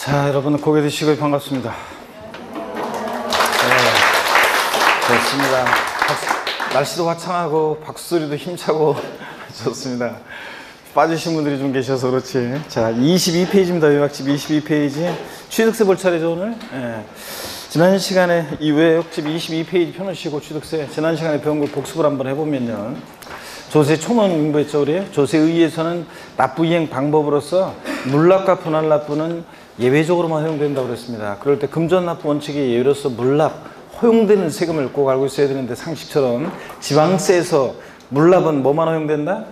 자, 여러분 고개 드시고 반갑습니다. 네, 좋습니다. 박수- 날씨도 화창하고 박수소리도 힘차고 좋습니다. 빠지신 분들이 좀 계셔서 그렇지. 자, 22페이지입니다. 요약집 22페이지. 취득세 볼 차례죠, 오늘? 예. 지난 시간에 이 외역집 22페이지 펴놓으시고 취득세 지난 시간에 배운 걸 복습을 한번 해보면요. 조세 초문 공부했죠, 우리? 조세에 의해서는 납부 이행 방법으로서 물납과 분할 납부는 예외적으로만 허용된다고 그랬습니다. 그럴 때 금전 납부 원칙의 예외로서 물납, 허용되는 세금을 꼭 알고 있어야 되는데 상식처럼 지방세에서 물납은 뭐만 허용된다?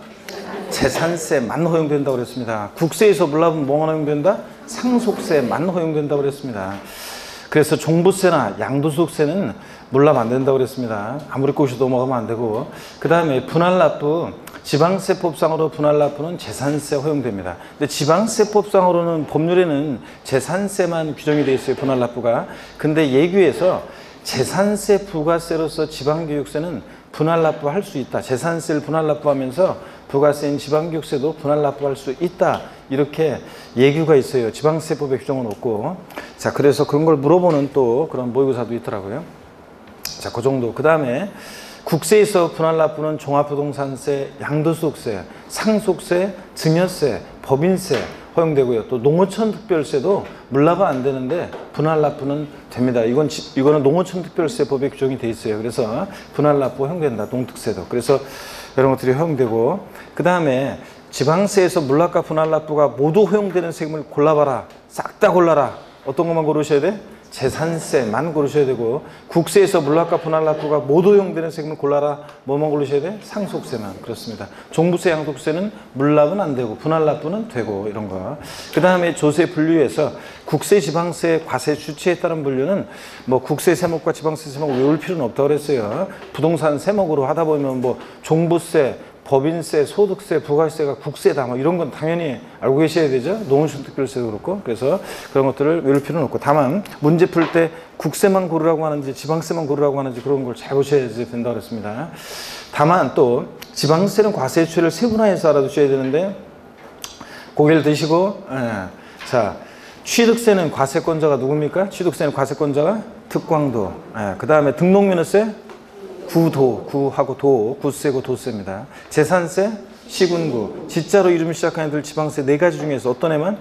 재산세만 허용된다고 그랬습니다. 국세에서 물납은 뭐만 허용된다? 상속세만 허용된다고 그랬습니다. 그래서 종부세나 양도소득세는 물납 안 된다고 그랬습니다. 아무리 꼬시 넘어가면 안 되고. 그 다음에 분할납부, 지방세법상으로 분할납부는 재산세 허용됩니다. 근데 지방세법상으로는 법률에는 재산세만 규정이 되어 있어요. 분할납부가. 근데 예규에서 재산세 부가세로서 지방교육세는 분할납부 할 수 있다. 재산세를 분할납부하면서 부가세인 지방교육세도 분할납부할 수 있다. 이렇게 예규가 있어요. 지방세법에 규정은 없고. 자, 그래서 그런 걸 물어보는 또 그런 모의고사도 있더라고요. 자, 그 정도. 그 다음에 국세에서 분할납부는 종합부동산세, 양도소득세, 상속세, 증여세, 법인세 허용되고요. 또 농어촌 특별세도 물납은 안 되는데 분할납부는 됩니다. 이건 지- 이거는 농어촌 특별세 법에 규정이 돼 있어요. 그래서 분할납부 허용된다. 농특세도. 그래서 이런 것들이 허용되고 그 다음에 지방세에서 물납과 분할납부가 모두 허용되는 세금을 골라봐라. 싹 다 골라라. 어떤 것만 고르셔야 돼? 재산세만 고르셔야 되고 국세에서 물납과 분할납부가 모두 허용되는 세금을 골라라. 뭐만 고르셔야 돼? 상속세만 그렇습니다. 종부세, 양도세는 물납은 안 되고 분할납부는 되고 이런 거. 그 다음에 조세 분류에서 국세, 지방세, 과세 주체에 따른 분류는 뭐 국세 세목과 지방세 세목 외울 필요는 없다고 그랬어요. 부동산 세목으로 하다 보면 뭐 종부세, 법인세, 소득세, 부가세가 국세다. 뭐 이런 건 당연히 알고 계셔야 되죠. 특별세도 그렇고. 그래서 그런 것들을 외울 필요는 없고. 다만 문제 풀 때 국세만 고르라고 하는지 지방세만 고르라고 하는지 그런 걸 잘 보셔야 된다고 그랬습니다. 다만 또 지방세는 과세 추이를 세분화해서 알아두셔야 되는데 고개를 드시고 예. 자 취득세는 과세권자가 누굽니까? 취득세는 과세권자가 특광도. 예. 그 다음에 등록면허세 구도, 구하고 도, 구세고 도세입니다. 재산세, 시군구, 지자로 이름 시작하는 애들 지방세 네 가지 중에서 어떤 애만?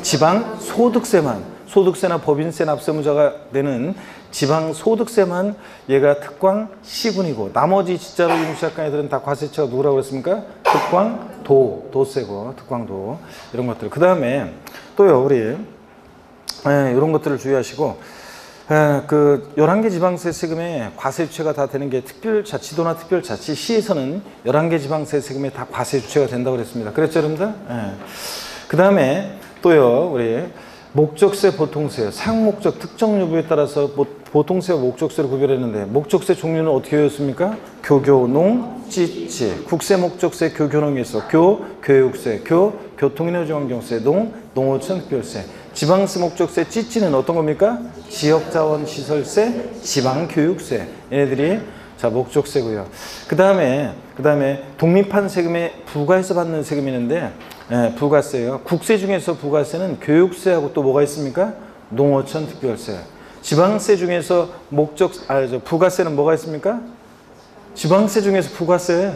지방 소득세만, 소득세나 법인세 납세무자가 되는 지방 소득세만 얘가 특광 시군이고 나머지 지자로 이름 시작하는 애들은 다 과세처가 누구라고 그랬습니까? 특광 도, 도세고 특광도 이런 것들. 그 다음에 또요 우리 예, 이런 것들을 주의하시고 에, 그 11개 지방세 세금에 과세 주체가 다 되는 게 특별자치도나 특별자치 시에서는 11개 지방세 세금에 다 과세 주체가 된다고 그랬습니다. 그랬죠, 여러분들? 그 다음에 또요, 우리 목적세, 보통세, 사용 목적 특정 여부에 따라서 뭐 보통세와 목적세를 구별했는데 목적세 종류는 어떻게 되었습니까? 교교, 농, 찌찌, 국세, 목적세, 교교농에서 교, 교육세, 교, 교통에너지환경세, 농, 농어촌 특별세. 지방세 목적세 찌찌는 어떤 겁니까? 지역자원시설세, 지방교육세. 얘네들이 자 목적세고요. 그 다음에 그 다음에 독립한 세금에 부과해서 받는 세금이 있는데 예, 부가세요. 국세 중에서 부가세는 교육세하고 또 뭐가 있습니까? 농어촌 특별세. 지방세 중에서 목적 아저 부가세는 뭐가 있습니까? 지방세 중에서 부가세.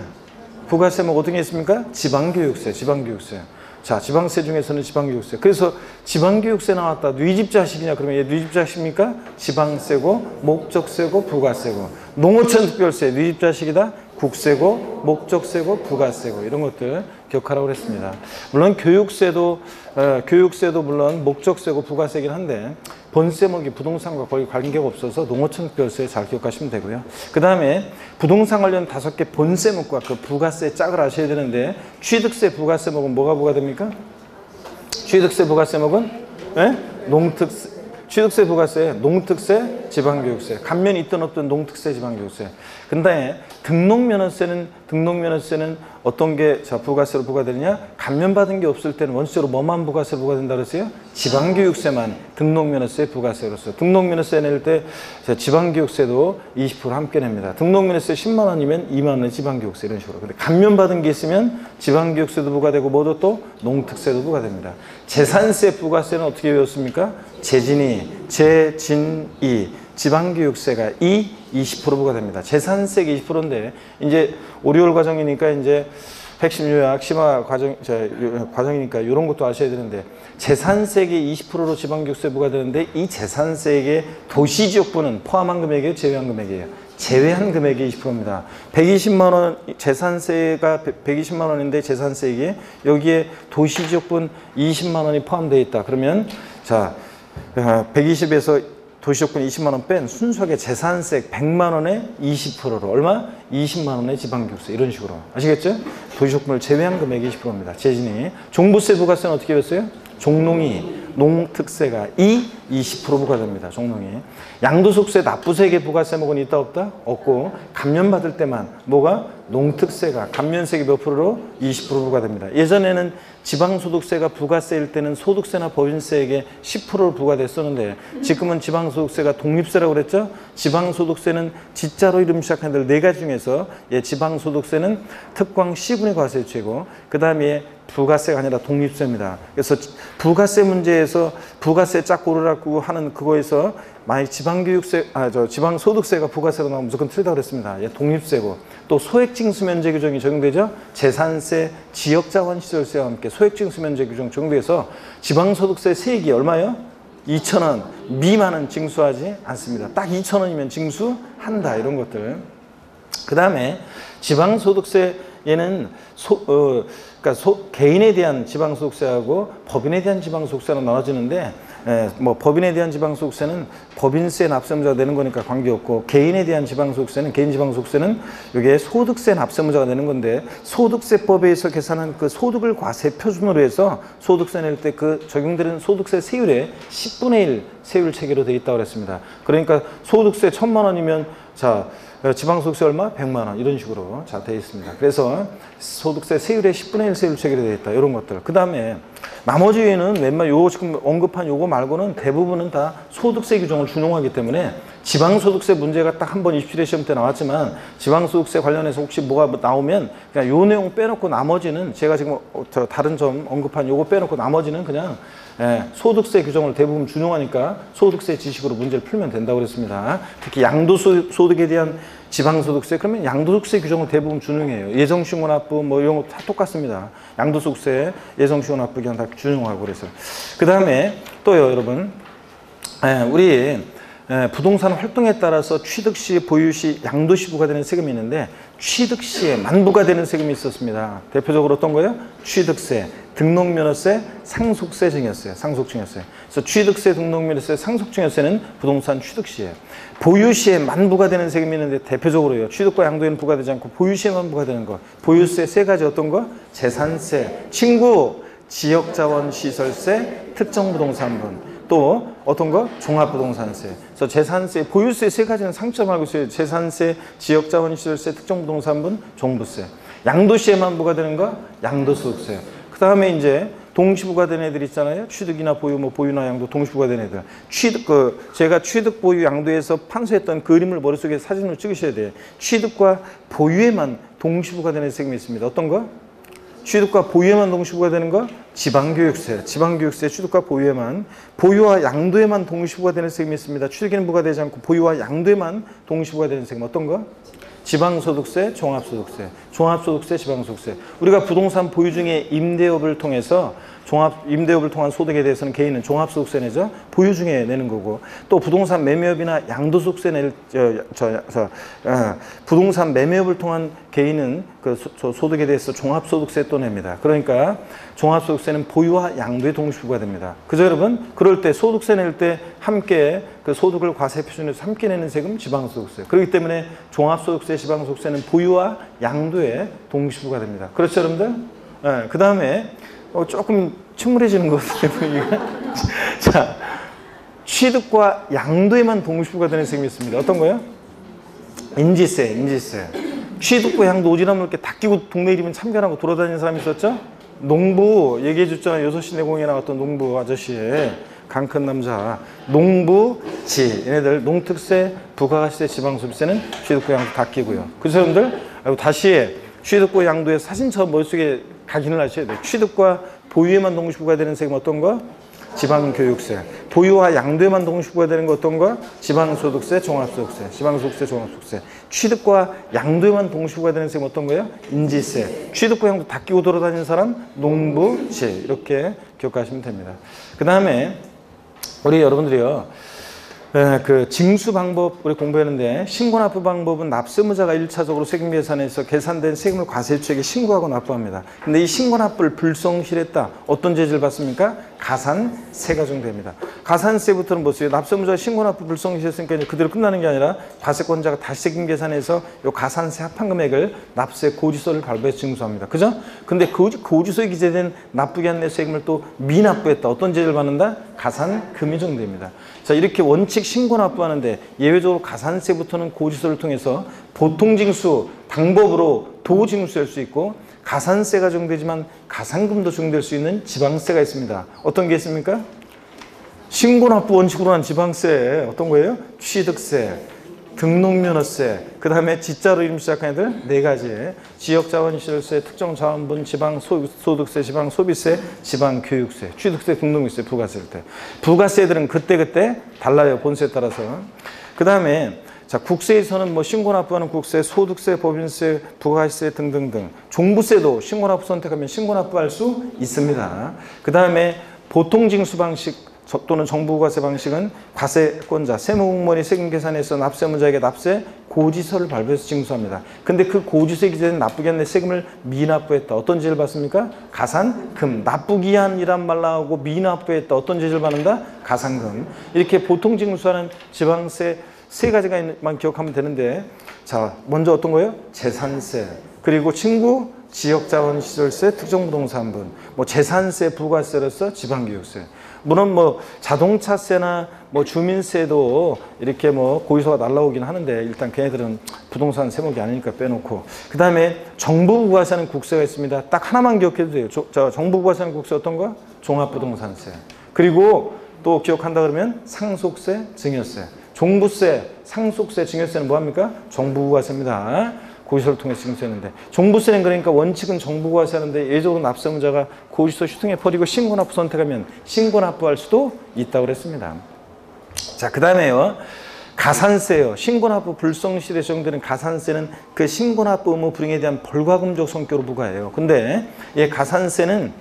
부가세 뭐 어떤 게 있습니까? 지방교육세, 지방교육세. 자, 지방세 중에서는 지방교육세. 그래서 지방교육세 나왔다. 뉘집 자식이냐? 그러면 얘 뉘집 자식입니까? 지방세고, 목적세고, 부가세고. 농어촌 특별세, 뉘집 자식이다? 국세고, 목적세고, 부가세고. 이런 것들 기억하라고 그랬습니다. 물론 교육세도, 어, 교육세도 물론 목적세고, 부가세긴 한데, 본세목이 부동산과 거의 관계가 없어서 농어촌 특별세 잘 기억하시면 되고요. 그 다음에 부동산 관련 다섯 개 본세목과 그 부가세 짝을 아셔야 되는데 취득세 부가세목은 뭐가 부과됩니까? 취득세 부가세목은 예? 농특세 취득세, 부가세, 농특세, 지방교육세. 감면이 있든 없든 농특세, 지방교육세. 근데 등록면허세는 등록면허세는 어떤 게 자, 부가세로 부과되느냐? 감면받은 게 없을 때는 원칙적으로 뭐만 부가세로 부과된다 그랬어요? 지방교육세만 등록면허세 부가세로서 등록면허세 낼 때 지방교육세도 20% 함께 냅니다. 등록면허세 10만 원이면 2만 원 지방교육세 이런 식으로. 근데 감면받은 게 있으면 지방교육세도 부과되고 뭐도 또 농특세도 부과됩니다. 재산세 부가세는 어떻게 외웠습니까? 재진이, 재진이, 지방교육세가 2, 20% 부과됩니다. 재산세가 20%인데 이제 5개월 과정이니까 이제 핵심 요약, 심화 과정, 저, 요- 과정이니까 이런 것도 아셔야 되는데 재산세액이 20%로 지방교육세 부과되는데 이 재산세액의 도시지역부는 포함한 금액이에요, 제외한 금액이에요. 제외한 금액이 20%입니다. 120만 원 재산세가 120만 원인데 재산세액이 여기에 도시지역분 20만 원이 포함되어 있다. 그러면 자 120에서 도시적분 20만 원 뺀 순수하게 재산세 100만 원에 20%로 얼마? 20만 원의 지방교육세 이런 식으로 아시겠죠? 도시적분을 제외한 금액이 20%입니다. 재진이 종부세 부가세는 어떻게 했어요? 종농이 농특세가 2, 20% 부과됩니다. 종농이 양도소득세 납부세액의 부가세 목은 있다 없다? 없고 감면받을 때만 뭐가? 농특세가 감면세액이 몇 프로로? 20% 부과됩니다. 예전에는 지방소득세가 부가세일 때는 소득세나 법인세액에 10%를 부과됐었는데 지금은 지방소득세가 독립세라고 그랬죠? 지방소득세는 지자로 이름 시작하는 네 가지 중에서 예, 지방소득세는 특광 C분의 과세 최고 그 다음에 부가세가 아니라 독립세입니다. 그래서 부가세 문제에서 부가세 짝 고르라고 하는 그거에서 만약 지방교육세, 아, 저 지방소득세가 부가세로 나오면 무조건 틀리다고 그랬습니다. 예, 독립세고 또 소액징수면제 규정이 적용되죠. 재산세, 지역자원시설세와 함께 소액징수면제 규정 적용돼서 지방소득세 세액이 얼마예요? 2,000원 미만은 징수하지 않습니다. 딱 2,000원이면 징수한다 이런 것들. 그 다음에 지방소득세에는 소, 어, 그러니까 소, 개인에 대한 지방소득세하고 법인에 대한 지방소득세로 나눠지는데 에, 뭐 법인에 대한 지방소득세는 법인세 납세무자가 되는 거니까 관계없고 개인에 대한 지방소득세는 개인 지방소득세는 이게 소득세 납세무자가 되는 건데 소득세법에 의해서 계산한 그 소득을 과세 표준으로 해서 소득세 낼 때 그 적용되는 소득세 세율의 10분의 1 세율 체계로 되어 있다고 그랬습니다. 그러니까 소득세 천만 원이면 자 어, 지방소득세 얼마? 100만 원 이런 식으로 자 되어 있습니다. 그래서 소득세 세율의 10분의 1 세율 체계로 되어 있다. 이런 것들. 그 다음에 나머지는 웬만 요 지금 언급한 요거 말고는 대부분은 다 소득세 규정을 준용하기 때문에 지방소득세 문제가 딱 한 번 27회 시험 때 나왔지만 지방소득세 관련해서 혹시 뭐가 나오면 그냥 요 내용 빼놓고 나머지는 제가 지금 어, 저 다른 점 언급한 요거 빼놓고 나머지는 그냥 예, 소득세 규정을 대부분 준용하니까 소득세 지식으로 문제를 풀면 된다고 그랬습니다. 특히 양도소득에 대한 지방소득세 그러면 양도소득세 규정을 대부분 준용해요. 예정신고납부 뭐 이런 거 다 똑같습니다. 양도소득세, 예정신고납부 그냥 다 준용하고 그래서 그 다음에 또요 여러분 예, 우리 예, 부동산 활동에 따라서 취득 시, 보유 시, 양도 시 부과되는 세금이 있는데 취득 시에 만부가 되는 세금이 있었습니다. 대표적으로 어떤 거예요? 취득세, 등록면허세, 상속세증이었어요. 상속증이었어요. 그래서 취득세, 등록면허세, 상속증여세는 부동산 취득 시에 보유 시에 만부가 되는 세금이 있는데 대표적으로요. 취득과 양도에는 부과되지 않고 보유 시에만 부과되는 거. 보유세 세 가지 어떤 거? 재산세, 친구, 지역자원시설세, 특정부동산분. 또 어떤 거? 종합부동산세. 그래서 재산세, 보유세 세 가지는 상점 알고 있어요. 재산세, 지역자원시설세, 특정부동산분, 종부세. 양도시에만 부과되는 거? 양도소득세. 그 다음에 이제 동시부가 된 애들 있잖아요. 취득이나 보유, 뭐 보유나 양도 동시부가 된 애들. 취득, 그, 제가 취득, 보유, 양도에서 판소했던 그림을 머릿속에 사진으로 찍으셔야 돼요. 취득과 보유에만 동시부가 되는 세금이 있습니다. 어떤 거? 취득과 보유에만 동시부가 되는 거 지방교육세, 지방교육세 취득과 보유에만 보유와 양도에만 동시부가 되는 세금이 있습니다. 취득에는 부과되지 않고 보유와 양도에만 동시부가 되는 세금 어떤 거? 지방소득세, 종합소득세, 종합소득세, 지방소득세. 우리가 부동산 보유 중에 임대업을 통해서 종합 임대업을 통한 소득에 대해서는 개인은 종합소득세 내죠. 보유 중에 내는 거고 또 부동산 매매업이나 양도소득세 낼 저, 저, 저 어, 부동산 매매업을 통한 개인은 그 소, 저 소득에 대해서 종합소득세 또 냅니다. 그러니까 종합소득세 는 보유와 양도에 동시부가 됩니다. 그죠 여러분? 그럴 때 소득세 낼 때 함께 그 소득을 과세 표준에서 함께 내는 세금 지방소득세. 그렇기 때문에 종합소득세, 지방소득세는 보유와 양도에 동시부가 됩니다. 그렇죠 여러분들? 네, 그 다음에 어, 조금 침울해지는 것 같아요. 자, 취득과 양도에만 동시부가 되는 세금이 있습니다. 어떤 거요? 인지세, 인지세. 취득과 양도 오지랖 넓게 다 끼고 동네 이름은 참견하고 돌아다니는 사람이 있었죠? 농부 얘기해 줬잖아요. 6시 내공에 나왔던 농부 아저씨. 강큰 남자. 농부, 지. 얘네들 농특세, 부가가시세, 지방소비세는 취득과 양도 다 끼고요. 그 사람들 다시 취득과 양도의 사진처럼 머릿속에 각인을 하셔야 돼요. 취득과 보유에만 동시부가 되는 세금 어떤 거? 지방교육세. 보유와 양도에만 동시부가 되는 거 어떤 거? 지방소득세, 종합소득세. 지방소득세, 종합소득세. 취득과 양도에만 동시부가 되는 세금 어떤 거예요? 인지세. 취득과 양도 다 끼고 돌아다니는 사람? 농부, 지. 이렇게 기억하시면 됩니다. 그 다음에 우리 여러분들이요. 에, 그 징수 방법 우리 공부했는데 신고 납부 방법은 납세무자가 일차적으로 세금 계산에서 계산된 세금을 과세주에게 신고하고 납부합니다. 근데 이 신고 납부를 불성실했다. 어떤 죄를 받습니까? 가산세가 적용됩니다. 가산세부터는 뭐어요 납세무자가 신고 납부 불성실했으니까 그대로 끝나는 게 아니라 과세권자가 다시 세금 계산해서 이 가산세 합한 금액을 납세 고지서를 발부해서 징수합니다. 그죠? 근데 그 고지서에 기재된 납부기 한 내 세금을 또 미납부했다. 어떤 죄를 받는다? 가산금이 적용됩니다. 자 이렇게 원칙 신고 납부하는데 예외적으로 가산세부터는 고지서를 통해서 보통징수 방법으로 도징수할 수 있고 가산세가 적용되지만 가산금도 적용될 수 있는 지방세가 있습니다. 어떤 게 있습니까? 신고 납부 원칙으로 한 지방세 어떤 거예요? 취득세, 등록면허세, 그 다음에 지자로 이름 시작한 애들 네 가지 지역자원시설세, 특정자원분, 지방 소득세, 지방 소비세, 지방 교육세, 취득세, 등록세, 부가세일 때 부가세들은 그때그때 달라요 본세에 따라서 그 다음에 자 국세에서는 뭐 신고납부하는 국세, 소득세, 법인세, 부가세 등등등 종부세도 신고납부 선택하면 신고납부할 수 있습니다. 그 다음에 보통 징수 방식 저- 또는 정부과세 방식은 과세권자, 세무공무원이 세금 계산해서 납세문자에게 납세 고지서를 발부해서 징수합니다. 근데 그 고지서에 기재된 납부기한 내 세금을 미납부했다. 어떤 죄를 받습니까? 가산금. 납부기한이란 말 나오고 미납부했다. 어떤 죄를 받는다? 가산금. 이렇게 보통 징수하는 지방세 세 가지가 있만 기억하면 되는데. 자 먼저 어떤 거예요? 재산세. 그리고 친구 지역자원시설세 특정부동산분. 뭐 재산세 부가세로서 지방교육세. 물론 뭐 자동차세나 뭐 주민세도 이렇게 뭐 고의소가 날라오긴 하는데 일단 걔네들은 부동산 세목이 아니니까 빼놓고. 그 다음에 정부 부가세는 국세가 있습니다. 딱 하나만 기억해도 돼요. 저, 저 정부 부가세는 국세 어떤 거? 종합부동산세. 그리고 또 기억한다 그러면 상속세 증여세 종부세, 상속세, 증여세는 뭐합니까? 정부부가세입니다. 고지서를 통해서 징수했는데 종부세는 그러니까 원칙은 정부부가세 하는데 예적으로 납세문자가 고지서 슈팅해 버리고 신고납부 선택하면 신고납부할 수도 있다고 그랬습니다. 자, 그 다음에요. 가산세요. 신고납부 불성실에 적용되는 가산세는 그 신고납부 의무 불이행에 대한 벌과금적 성격으로 부과해요. 근데 이 가산세는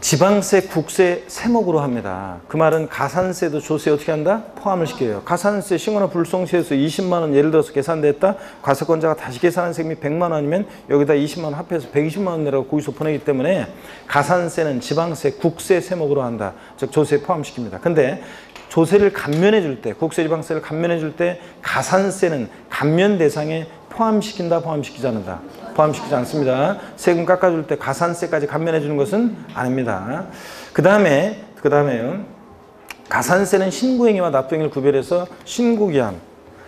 지방세, 국세 세목으로 합니다. 그 말은 가산세도 조세 어떻게 한다? 포함을 시켜요. 가산세 신고나 불성시에서 20만 원 예를 들어서 계산됐다. 과세권자가 다시 계산한 세금이 100만 원이면 여기다 20만 원 합해서 120만 원 내라고 고의서 보내기 때문에 가산세는 지방세, 국세 세목으로 한다. 즉 조세에 포함시킵니다. 근데 조세를 감면해 줄 때, 국세 지방세를 감면해 줄 때 가산세는 감면 대상에 포함시킨다, 포함시키지 않는다. 포함시키지 않습니다. 세금 깎아줄 때 가산세까지 감면해 주는 것은 아닙니다. 그 다음에, 그 다음에요. 가산세는 신고행위와 납부행위를 구별해서 신고기한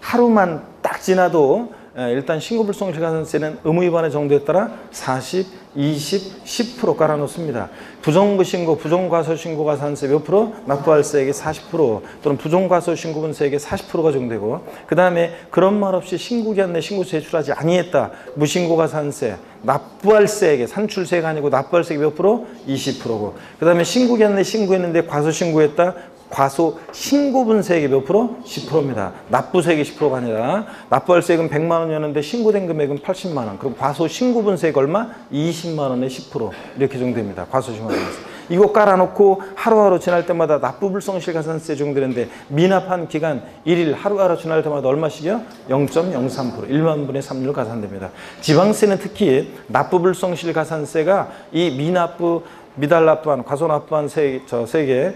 하루만 딱 지나도 에, 일단 신고불성실 가산세는 의무위반의 정도에 따라 40, 20, 10% 깔아놓습니다. 부정부 신고, 부정과소 신고 가 산세 몇 프로? 납부할세액의 40% 또는 부정과소 신고분세액의 40%가 적용되고 그 다음에 그런 말 없이 신고기한 내 신고 제출하지 아니했다. 무신고 가 산세, 납부할세액의 산출세가 아니고 납부할세액 몇 프로? 20%고 그 다음에 신고기한 내 신고했는데 과소 신고했다. 과소 신고 분세액이 몇 프로? 10%입니다. 납부세액이 10%가 아니라 납부할세액은 100만 원이었는데 신고된 금액은 80만 원. 그럼 과소 신고 분세액 얼마? 20만 원에 10% 이렇게 정도입니다. 과소 신고 분세. 이거 깔아놓고 하루하루 지날 때마다 납부불성실 가산세 적용되는데 미납한 기간 1일 하루하루 지날 때마다 얼마씩이요? 0.03% 1만 분의 3률 가산됩니다. 지방세는 특히 납부불성실 가산세가 이 미납부 미달납부한 과소납부한 세, 저 세계 에,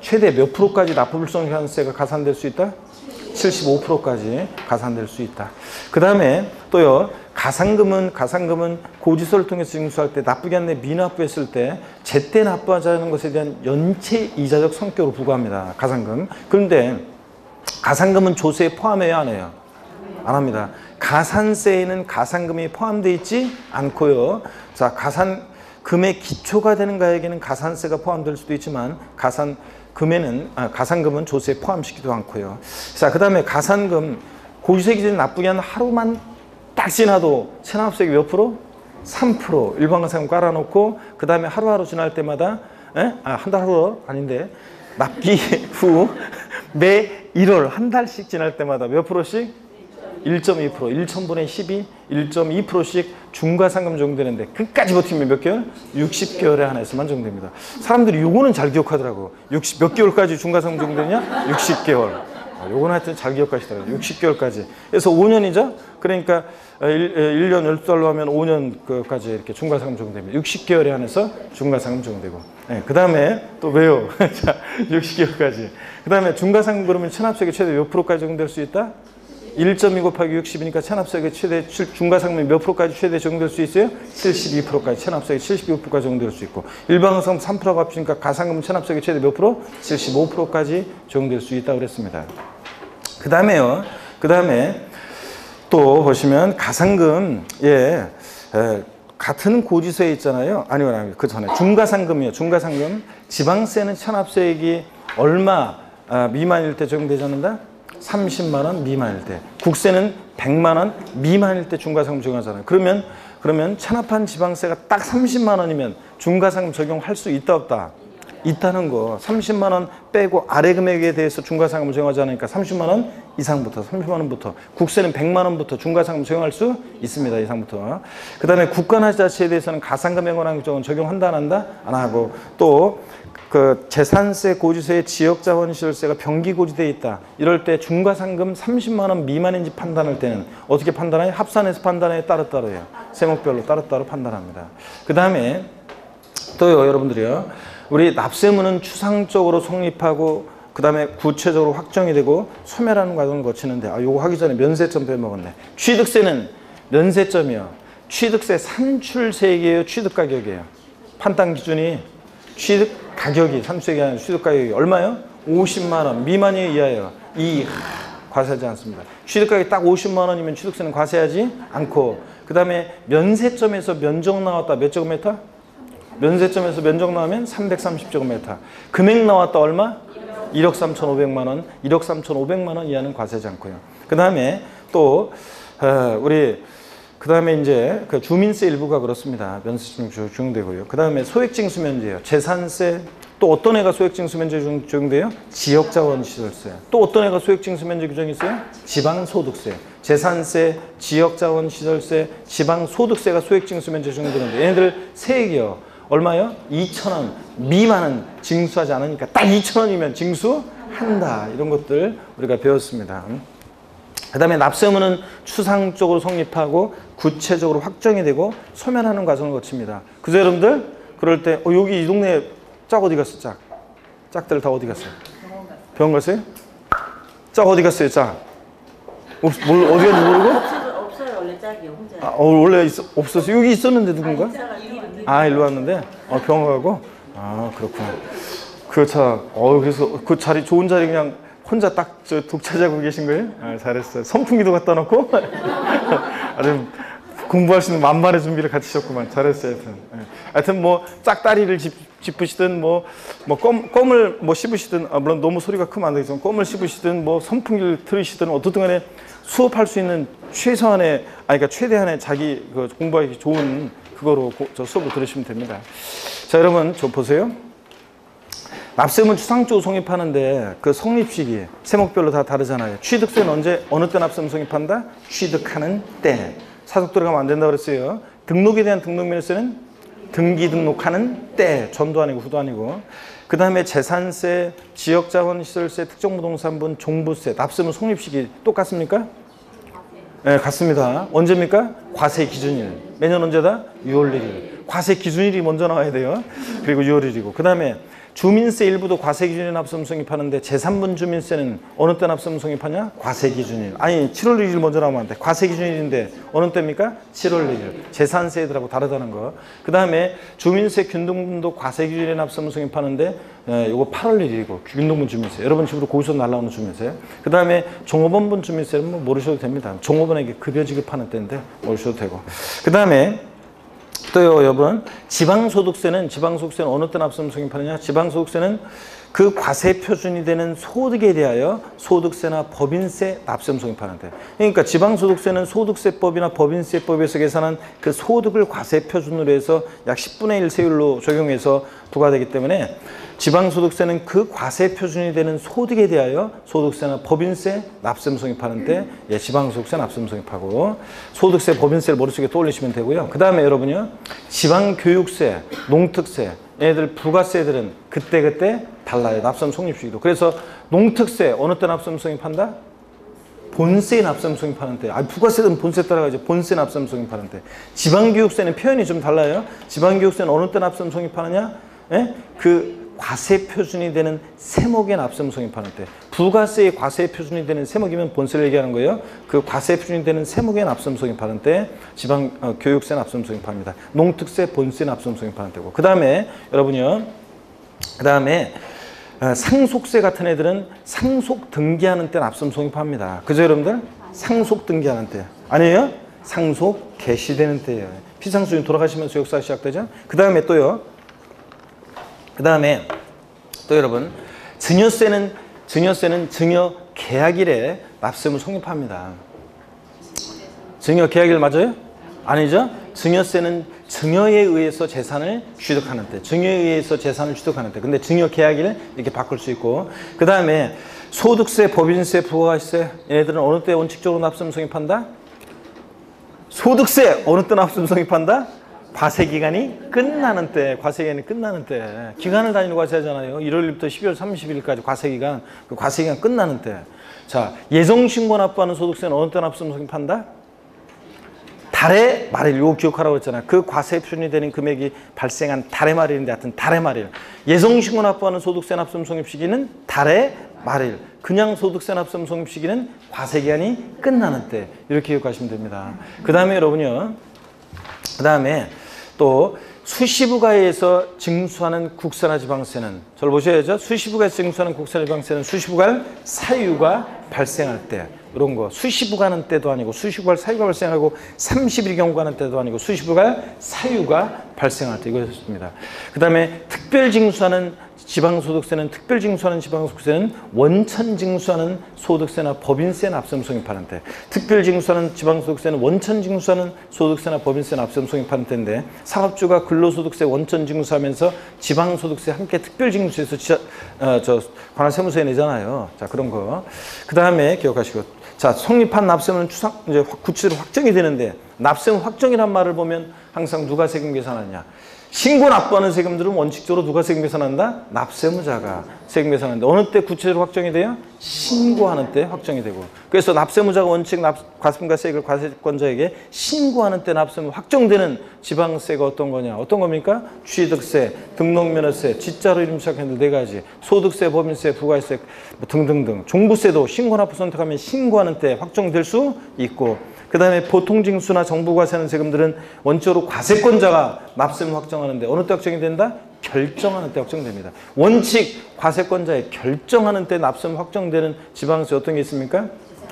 최대 몇 프로까지 납부불성가산세가 가산될 수 있다? 75%까지 가산될 수 있다. 그 다음에 또요, 가산금은, 가산금은 고지서를 통해서 징수할 때 나쁘게 안내 미납부했을 때 제때 납부하자는 것에 대한 연체 이자적 성격으로 부과합니다. 가산금. 그런데 가산금은 조세에 포함해야 안 해요? 안 합니다. 가산세에는 가산금이 포함되어 있지 않고요. 자, 가산 금의 기초가 되는 가액에는 가산세가 포함될 수도 있지만 가산 금에는 아, 가산금은 조세에 포함시키지도 않고요. 자, 그다음에 가산금 고유세 기준 나쁘게 한 하루만 딱 지나도 체납세액이 몇 프로? 3% 일반 가산금 깔아놓고 그 다음에 하루하루 지날 때마다 에? 아, 한달 후로 아닌데 납기 후 매 1월 한 달씩 지날 때마다 몇 프로씩? 1.2% 1천분의 12 1.2%씩 중과 상금 적용되는데 끝까지 버티면 몇 개월? 60개월에 한해서만 적용됩니다. 사람들이 요거는 잘 기억하더라고. 60 몇 개월까지 중과 상금 적용되냐? 60개월. 아, 요거는 하여튼 잘 기억하시더라고요. 60개월까지. 그래서 5년이죠? 그러니까 1, 년 12달로 하면 5년까지 이렇게 중과상금 적용됩니다. 60개월에 한해서 중과상금 적용되고. 네, 그 다음에 또 왜요? 자, 60개월까지. 그 다음에 중과상금 그러면 체납세액이 최대 몇 프로까지 적용될 수 있다? 1.2 곱하기 60이니까 체납세액이 최대 중과상금이 몇 프로까지 최대 적용될 수 있어요? 72%까지 체납세액이 72%까지 적용될 수 있고 일반가상 3%가 합치니까 가상금 체납세액이 최대 몇 프로? 75%까지 적용될 수 있다고 그랬습니다. 그 다음에요. 그 다음에 또 보시면 가상금 예 에, 같은 고지서에 있잖아요. 아니요, 아니요. 그 전에 중가상금이요. 중가상금 지방세는 체납세액이 얼마 아, 미만일 때 적용되지 않는다? 30만 원 미만일 때. 국세는 100만 원 미만일 때 중과상금 적용하잖아요. 그러면 그러면 체납한 지방세가 딱 30만 원이면 중과상금 적용할 수 있다 없다? 있다는 거. 30만 원 빼고 아래 금액에 대해서 중과상금을 적용하지 않으니까 30만 원 이상부터 30만 원부터 국세는 100만 원부터 중과상금 적용할 수 있습니다. 이상부터. 그 다음에 국가나 자체에 대해서는 가상금에 관한 규정은 적용한다 안 한다? 안 하고 또 그 재산세 고지서에 지역자원시설세가 병기 고지되어 있다. 이럴 때 중과상금 30만 원 미만인지 판단할 때는 어떻게 판단해요? 합산해서 판단해 따로따로요. 세목별로 따로따로 판단합니다. 그 다음에 또요 여러분들이요. 우리 납세문은 추상적으로 성립하고 그 다음에 구체적으로 확정이 되고 소멸하는 과정을 거치는데 아 요거 하기 전에 면세점 빼먹었네. 취득세는 면세점이요. 취득세 산출세액이에요. 취득가격이에요. 판단 기준이 취득 가격이 삼수액이 아니라 취득 가격이 얼마요? 50만 원 미만이 이하예요. 이 과세하지 않습니다. 취득 가격이 딱 50만 원이면 취득세는 과세하지 않고 그 다음에 면세점에서 면적 나왔다 몇 제곱미터? 면세점에서 면적 나오면 330제곱미터. 금액 나왔다 얼마? 1억 3,500만 원, 1억 3,500만 원 이하는 과세하지 않고요. 그 다음에 또 어, 우리 그 다음에 이제 그 주민세 일부가 그렇습니다. 면세점 적용되고요. 그 다음에 소액징수면제요. 재산세 또 어떤 애가 소액징수면제 적용돼요? 지역자원시설세. 또 어떤 애가 소액징수면제 규정이 있어요? 지방소득세. 재산세, 지역자원시설세, 지방소득세가 소액징수면제 적용되는데 얘네들 세액이요. 얼마요? 2,000원 미만은 징수하지 않으니까 딱 2,000원이면 징수한다. 이런 것들 우리가 배웠습니다. 그 다음에 납세의무는 추상적으로 성립하고 구체적으로 확정이 되고 소멸하는 과정을 거칩니다. 그죠 여러분들? 그럴 때 어, 여기 이 동네 짝 어디 갔어 짝? 짝들 다 어디 갔어요? 병원 갔어요? 짝 어디 갔어요 짝? 없, 뭘, 어디 갔는지 모르고? 없어요. 원래 짝이요 혼자. 아, 어, 원래 있, 없었어 여기 있었는데 누군가? 이름. 아 일로 왔는데 어, 병원 가고 아 그렇구나 그차 어 그래서 그 자리 좋은 자리 그냥 혼자 딱 저 독차지하고 계신 거예요? 아 잘했어요 선풍기도 갖다 놓고 아주 공부할 수 있는 만반의 준비를 갖추셨구만 잘했어요 하여튼 예. 하여튼 뭐 짝다리를 짚, 짚으시든 뭐뭐 껌을 뭐 씹으시든 아, 물론 너무 소리가 크면 안 되겠지만 껌을 씹으시든 뭐 선풍기를 틀으시든 어떻든 간에 수업할 수 있는 최소한의 아니 그러니까 최대한의 자기 그 공부하기 좋은 그거로 고- 저 수업을 들으시면 됩니다. 자, 여러분, 저 보세요. 납세문 추상적으로 성립하는데 그 성립식이 세목별로 다 다르잖아요. 취득세는 언제, 어느 때 납세문 성립한다? 취득하는 때. 사적 들어가면 안 된다고 그랬어요. 등록에 대한 등록면세는 등기 등록하는 때. 전도 아니고 후도 아니고. 그 다음에 재산세, 지역자원시설세, 특정부동산분, 종부세, 납세문 성립식이 똑같습니까? 네, 같습니다. 언제입니까? 과세 기준일. 매년 언제다? 6월 1일. 과세 기준일이 먼저 나와야 돼요. 그리고 6월 1일이고. 그 다음에 주민세 일부도 과세 기준에 납세금 성립하는데 제3분 주민세는 어느 때 납세금 성립하냐? 과세 기준일. 아니 7월 1일 먼저 나오면 안 돼. 과세 기준일인데 어느 때입니까? 7월 1일. 재산세들하고 다르다는 거. 그 다음에 주민세 균등분도 과세 기준에 납세금 성립하는데 에, 요거 8월 1일이고 균등분 주민세. 여러분 집으로 거기서 날라오는 주민세. 그 다음에 종업원분 주민세는 뭐 모르셔도 됩니다. 종업원에게 급여 지급하는 때인데 모르셔도 되고. 그 다음에 또요, 여러분. 지방소득세는, 지방소득세는 어느 때 납세금 성립하느냐? 지방소득세는 그 과세 표준이 되는 소득에 대하여 소득세나 법인세 납세금 성립하는데. 그러니까 지방소득세는 소득세법이나 법인세법에서 계산한 그 소득을 과세 표준으로 해서 약 10분의 1 세율로 적용해서 부과되기 때문에 지방소득세는 그 과세 표준이 되는 소득에 대하여 소득세나 법인세 납세금 성립하는데 예, 지방소득세 납세금 성립하고 소득세, 법인세를 머릿속에 떠올리시면 되고요. 그 다음에 여러분요. 지방교육세, 농특세 얘네들 부가세들은 그때그때 달라요. 납세금 성립 시기도. 그래서 농특세 어느 때 납세금 성립한다? 본세 납세금 성립하는데, 아 부가세는 본세 따라가죠. 본세 납세금 성립하는데, 지방교육세는 표현이 좀 달라요. 지방교육세는 어느 때 납세금 성립하느냐? 예? 그 과세 표준이 되는 세목의 납세금 성립하는데, 부가세의 과세 표준이 되는 세목이면 본세를 얘기하는 거예요. 그 과세 표준이 되는 세목의 납세금 성립하는 때 지방 어, 교육세 납세금 성립합니다. 농특세, 본세 납세금 성립하는 때고. 그 다음에 여러분요. 그 다음에 어, 상속세 같은 애들은 상속 등기하는 때 납세금 성립합니다. 그죠 여러분들? 상속 등기하는 때. 아니에요? 상속 개시되는 때예요. 피상수준 돌아가시면서 역사 시작되죠? 그 다음에 또요. 그 다음에 또 여러분 증여세는 증여세는 증여 계약일에 납세금을 성립합니다. 증여 계약일 맞아요? 아니죠? 증여세는 증여에 의해서 재산을 취득하는 때, 증여에 의해서 재산을 취득하는 때. 근데 증여 계약일 이렇게 바꿀 수 있고, 그 다음에 소득세, 법인세, 부가세 얘네들은 어느 때 원칙적으로 납세금 성립한다? 소득세 어느 때 납세금 성립한다? 과세 기간이 끝나는 때, 과세 기간이 끝나는 때, 기간을 다니는 과세하잖아요. 1월부터 12월 30일까지 과세 기간, 그 과세 기간 끝나는 때. 자, 예정 신고 납부하는 소득세는 어느 때 납세금 성립한다? 달의 말일, 요거 기억하라고 했잖아요. 그 과세 표준이 되는 금액이 발생한 달의 말일인데 하여튼 달의 말일. 예정 신고 납부하는 소득세 납세금 성립 시기는 달의 말일. 그냥 소득세 납세금 성립 시기는 과세 기간이 끝나는 때. 이렇게 기억하시면 됩니다. 그 다음에 여러분요. 그 다음에 또 수시부가에서 징수하는 국세나 지방세는 저를 보셔야죠. 수시부가에서 징수하는 국세나 지방세는 수시부갈 사유가 발생할 때 이런 거 수시부가는 때도 아니고 수시부갈 사유가 발생하고 30일 경과는 때도 아니고 수시부갈 사유가 발생할 때 이거 였습니다. 그 다음에 특별 징수하는 지방소득세는 특별징수하는 지방소득세는 원천징수하는 소득세나 법인세 때 특별징수하는 지방소득세는 원천징수하는 소득세나 법인세 때인데 사업주가 근로소득세 원천징수하면서 지방소득세 함께 특별징수해서 지자, 어, 저 관할세무서에 내잖아요. 자 그런 거. 그 다음에 기억하시고 자 성립한 납세는 추상 이제 확- 구체로 확정이 되는데 납세금 확정이란 말을 보면 항상 누가 세금 계산하냐? 신고 납부하는 세금들은 원칙적으로 누가 세금 계산한다? 납세무자가 세금 계산하는데 어느 때 구체적으로 확정이 돼요? 신고하는 때 확정이 되고 그래서 납세무자가 원칙 납, 과세금과세액을 과세권자에게 신고하는 때 납세무 확정되는 지방세가 어떤 거냐? 어떤 겁니까? 취득세, 등록면허세, 지자로 이름 시작했는데 네 가지 소득세, 법인세, 부가세 뭐 등등등 종부세도 신고 납부 선택하면 신고하는 때 확정될 수 있고 그 다음에 보통징수나 정부과세하는 세금들은 원칙으로 과세권자가 납세금 확정하는데 어느 때 확정이 된다? 결정하는 때 확정됩니다. 원칙 과세권자의 결정하는 때 납세금 확정되는 지방세 어떤 게 있습니까?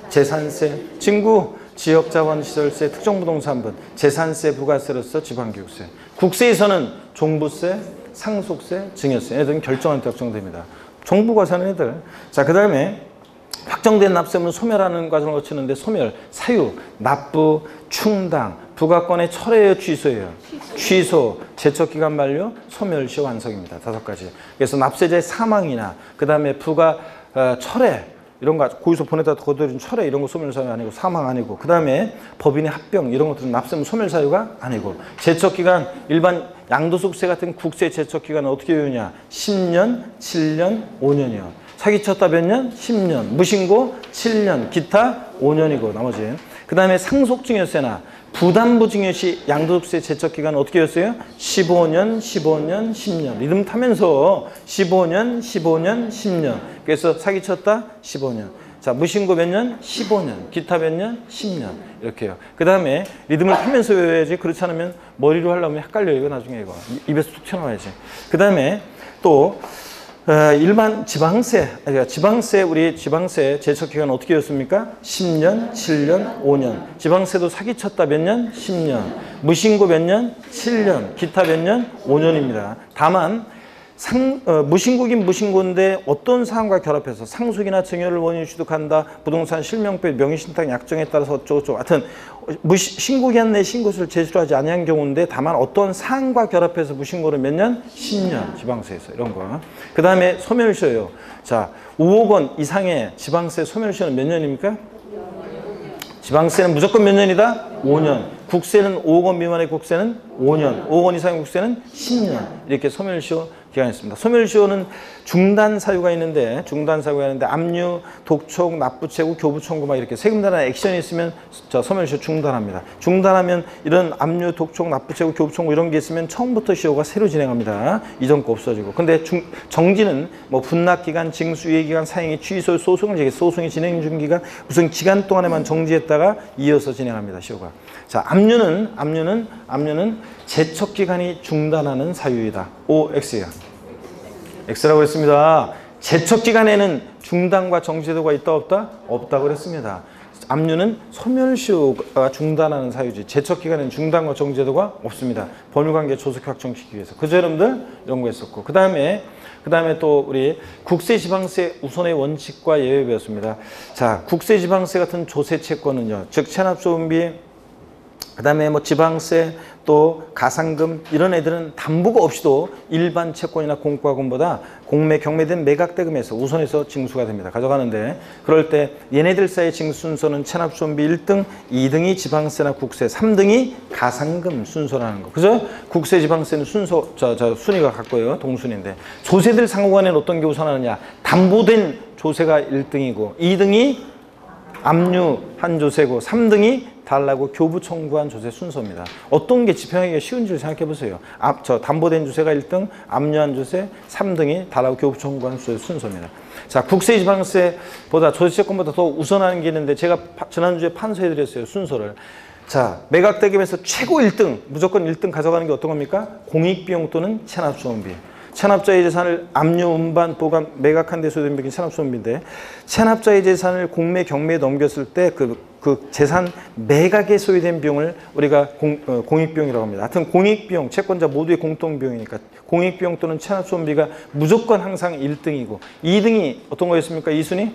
재산세, 친구, 지역자원시설세, 특정부동산분, 재산세, 부가세로서 지방교육세. 국세에서는 종부세, 상속세, 증여세. 얘들은 결정하는 때 확정됩니다. 정부과세하는 애들. 자, 그 다음에 확정된 납세물은 소멸하는 과정을 거치는데 소멸, 사유, 납부, 충당, 부가권의 철회예요, 취소예요. 취소, 제척기간 만료, 소멸 시 완성입니다. 다섯 가지. 그래서 납세자의 사망이나 그 다음에 부가 어, 철회 이런 거 고의소 보내다 거둬들인 철회 이런 거 소멸 사유 아니고 사망 아니고 그 다음에 법인의 합병 이런 것들은 납세물 소멸 사유가 아니고 제척 기간 일반 양도소득세 같은 국세 제척 기간은 어떻게 되느냐 10년, 7년, 5년이요. 사기쳤다 몇 년? 10년. 무신고 7년. 기타 5년이고 나머지는. 그 다음에 상속증여세나 부담부증여시 양도세 제척기간은 어떻게 였어요? 15년, 15년, 10년. 리듬 타면서 15년, 15년, 10년. 그래서 사기쳤다? 15년. 자, 무신고 몇 년? 15년. 기타 몇 년? 10년. 이렇게요. 그 다음에 리듬을 타면서 외워야지. 그렇지 않으면 머리로 하려면 헷갈려요. 이거 나중에 이거. 이- 입에서 툭 튀어나와야지. 그 다음에 또 어, 일반 지방세, 지방세, 우리 지방세 제척 기간 어떻게 였습니까? 10년, 7년, 5년. 지방세도 사기쳤다 몇 년? 10년. 무신고 몇 년? 7년. 기타 몇 년? 5년입니다. 다만, 상, 어, 무신고긴 무신고인데 어떤 사항과 결합해서 상속이나 증여를 원인으로 취득한다, 부동산 실명표, 명의신탁 약정에 따라서 어쩌고저쩌고. 하여튼, 무시, 신고기한 내 신고서를 제출하지 아니한 경우인데 다만 어떤 사항과 결합해서 무신고를 몇 년? 10년 지방세에서 이런 거. 그 다음에 소멸시효요. 자, 5억 원 이상의 지방세 소멸시효는 몇 년입니까? 지방세는 무조건 몇 년이다? 5년. 국세는 5억 원 미만의 국세는 5년. 5억 원 이상의 국세는 10년. 이렇게 소멸시효 기간이 있습니다. 소멸시효는 중단 사유가 있는데 중단 사유가 있는데 압류, 독촉, 납부채고, 교부청구 막 이렇게 세금단한 액션이 있으면 저 소멸시효 중단합니다. 중단하면 이런 압류, 독촉, 납부채고, 교부청구 이런 게 있으면 처음부터 시효가 새로 진행합니다. 이전 거 없어지고. 근데 중, 정지는 뭐 분납 기간, 징수, 유예 기간, 사행이 취소, 소송을 제기, 소송이 진행 중 기간 무슨 기간 동안에만 정지했다가 이어서 진행합니다. 시효가. 자, 압류는 압류는 압류는 제척 기간이 중단하는 사유이다. OX야. X라고 했습니다. 제척 기간에는 중단과 정지도가 있다 없다? 없다고 그랬습니다. 압류는 소멸시효가 중단하는 사유지 제척 기간에는 중단과 정제도가 없습니다. 법률관계 조속 확정시키기 위해서. 그죠 여러분들? 이런 거 했었고. 그 다음에 그 다음에 또 우리 국세지방세 우선의 원칙과 예외 배웠습니다. 자, 국세지방세 같은 조세 채권은요. 즉 체납소음비 그 다음에 뭐 지방세 또 가상금 이런 애들은 담보가 없이도 일반 채권이나 공과금보다 공매 경매된 매각 대금에서 우선해서 징수가 됩니다. 가져가는데 그럴 때 얘네들 사이의 징수 순서는 체납수원비 1등, 2등이 지방세나 국세, 3등이 가상금 순서라는 거. 그죠? 국세 지방세는 순서 저, 저 순위가 같고요. 동순인데 조세들 상호간에는 어떤 게 우선하느냐? 담보된 조세가 1등이고 2등이 압류 한 조세고 3등이 달라고 교부 청구한 조세 순서입니다. 어떤 게 집행하기가 쉬운지를 생각해 보세요. 앞, 저 담보된 조세가 1등, 압류한 조세 3등이 달라고 교부 청구한 조세 순서입니다. 자, 국세 지방세보다 조세채권보다 더 우선하는 게 있는데 제가 파- 지난주에 판서해 드렸어요. 순서를. 자, 매각 대금에서 최고 1등, 무조건 1등 가져가는 게 어떤 겁니까? 공익비용 또는 체납수원비. 체납자의 재산을 압류, 운반, 보관, 매각한 데 소요된 비용이 체납수원비인데 체납자의 재산을 공매, 경매에 넘겼을 때그 그 재산 매각에 소요된 비용을 우리가 공, 어, 공익비용이라고 합니다. 하여튼 공익비용, 채권자 모두의 공통비용이니까 공익비용 또는 체납수원비가 무조건 항상 1등이고 2등이 어떤 거였습니까? 2순위?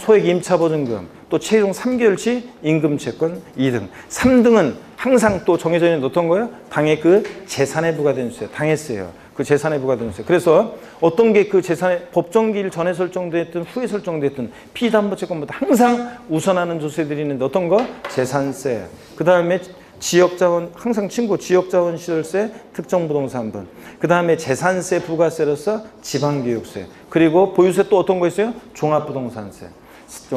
소액 임차보증금, 또 최종 3개월치 임금채권 2등. 3등은 항상 또 정해져 있는 어떤 거예요? 당의 그 재산에 부과된 수요. 당했어요. 그 재산에 부과된 수요. 그래서 어떤 게 그 재산의 법정기일 전에 설정됐든 후에 설정됐든 피담보채권보다 항상 우선하는 조세들이 있는데 어떤 거? 재산세. 그 다음에 지역자원 항상 친구 지역자원 시설세 특정부동산분 그 다음에 재산세 부가세로서 지방교육세 그리고 보유세 또 어떤 거 있어요 종합부동산세 어,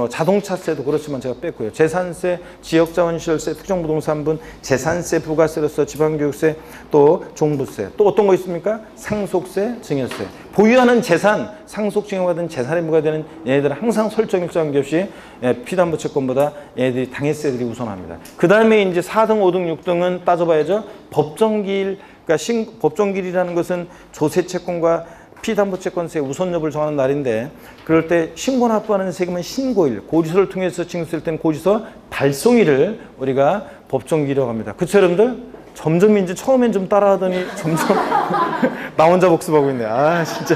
자동차세도 그렇지만 제가 뺐고요 재산세 지역자원 시설세 특정부동산분 재산세 부가세로서 지방교육세 또 종부세 또 어떤 거 있습니까 상속세 증여세 보유하는 재산 상속 증여가 된 재산에 부과되는 얘네들은 항상 설정 일정 관계없이 예, 피담보 채권보다 얘네들이 당해세들이 우선합니다. 그 다음에 이제 4등, 5등, 6등은 따져봐야죠. 법정기일, 그러니까 신, 법정기일이라는 것은 조세 채권과 피담보채권세 우선 여부를 정하는 날인데 그럴 때 신고 납부하는 세금은 신고일, 고지서를 통해서 징수될 때는 고지서 발송일을 우리가 법정기일이라고 합니다. 그쵸 여러분들? 점점 이제 처음엔 좀 따라하더니 점점 나 혼자 복습하고 있네. 아 진짜.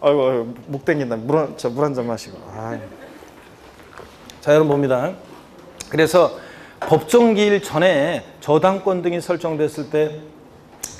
아이고, 아이고 목 땡긴다. 물물 한 잔 마시고. 아이. 자 여러분 봅니다. 그래서 법정기일 전에 저당권 등이 설정됐을 때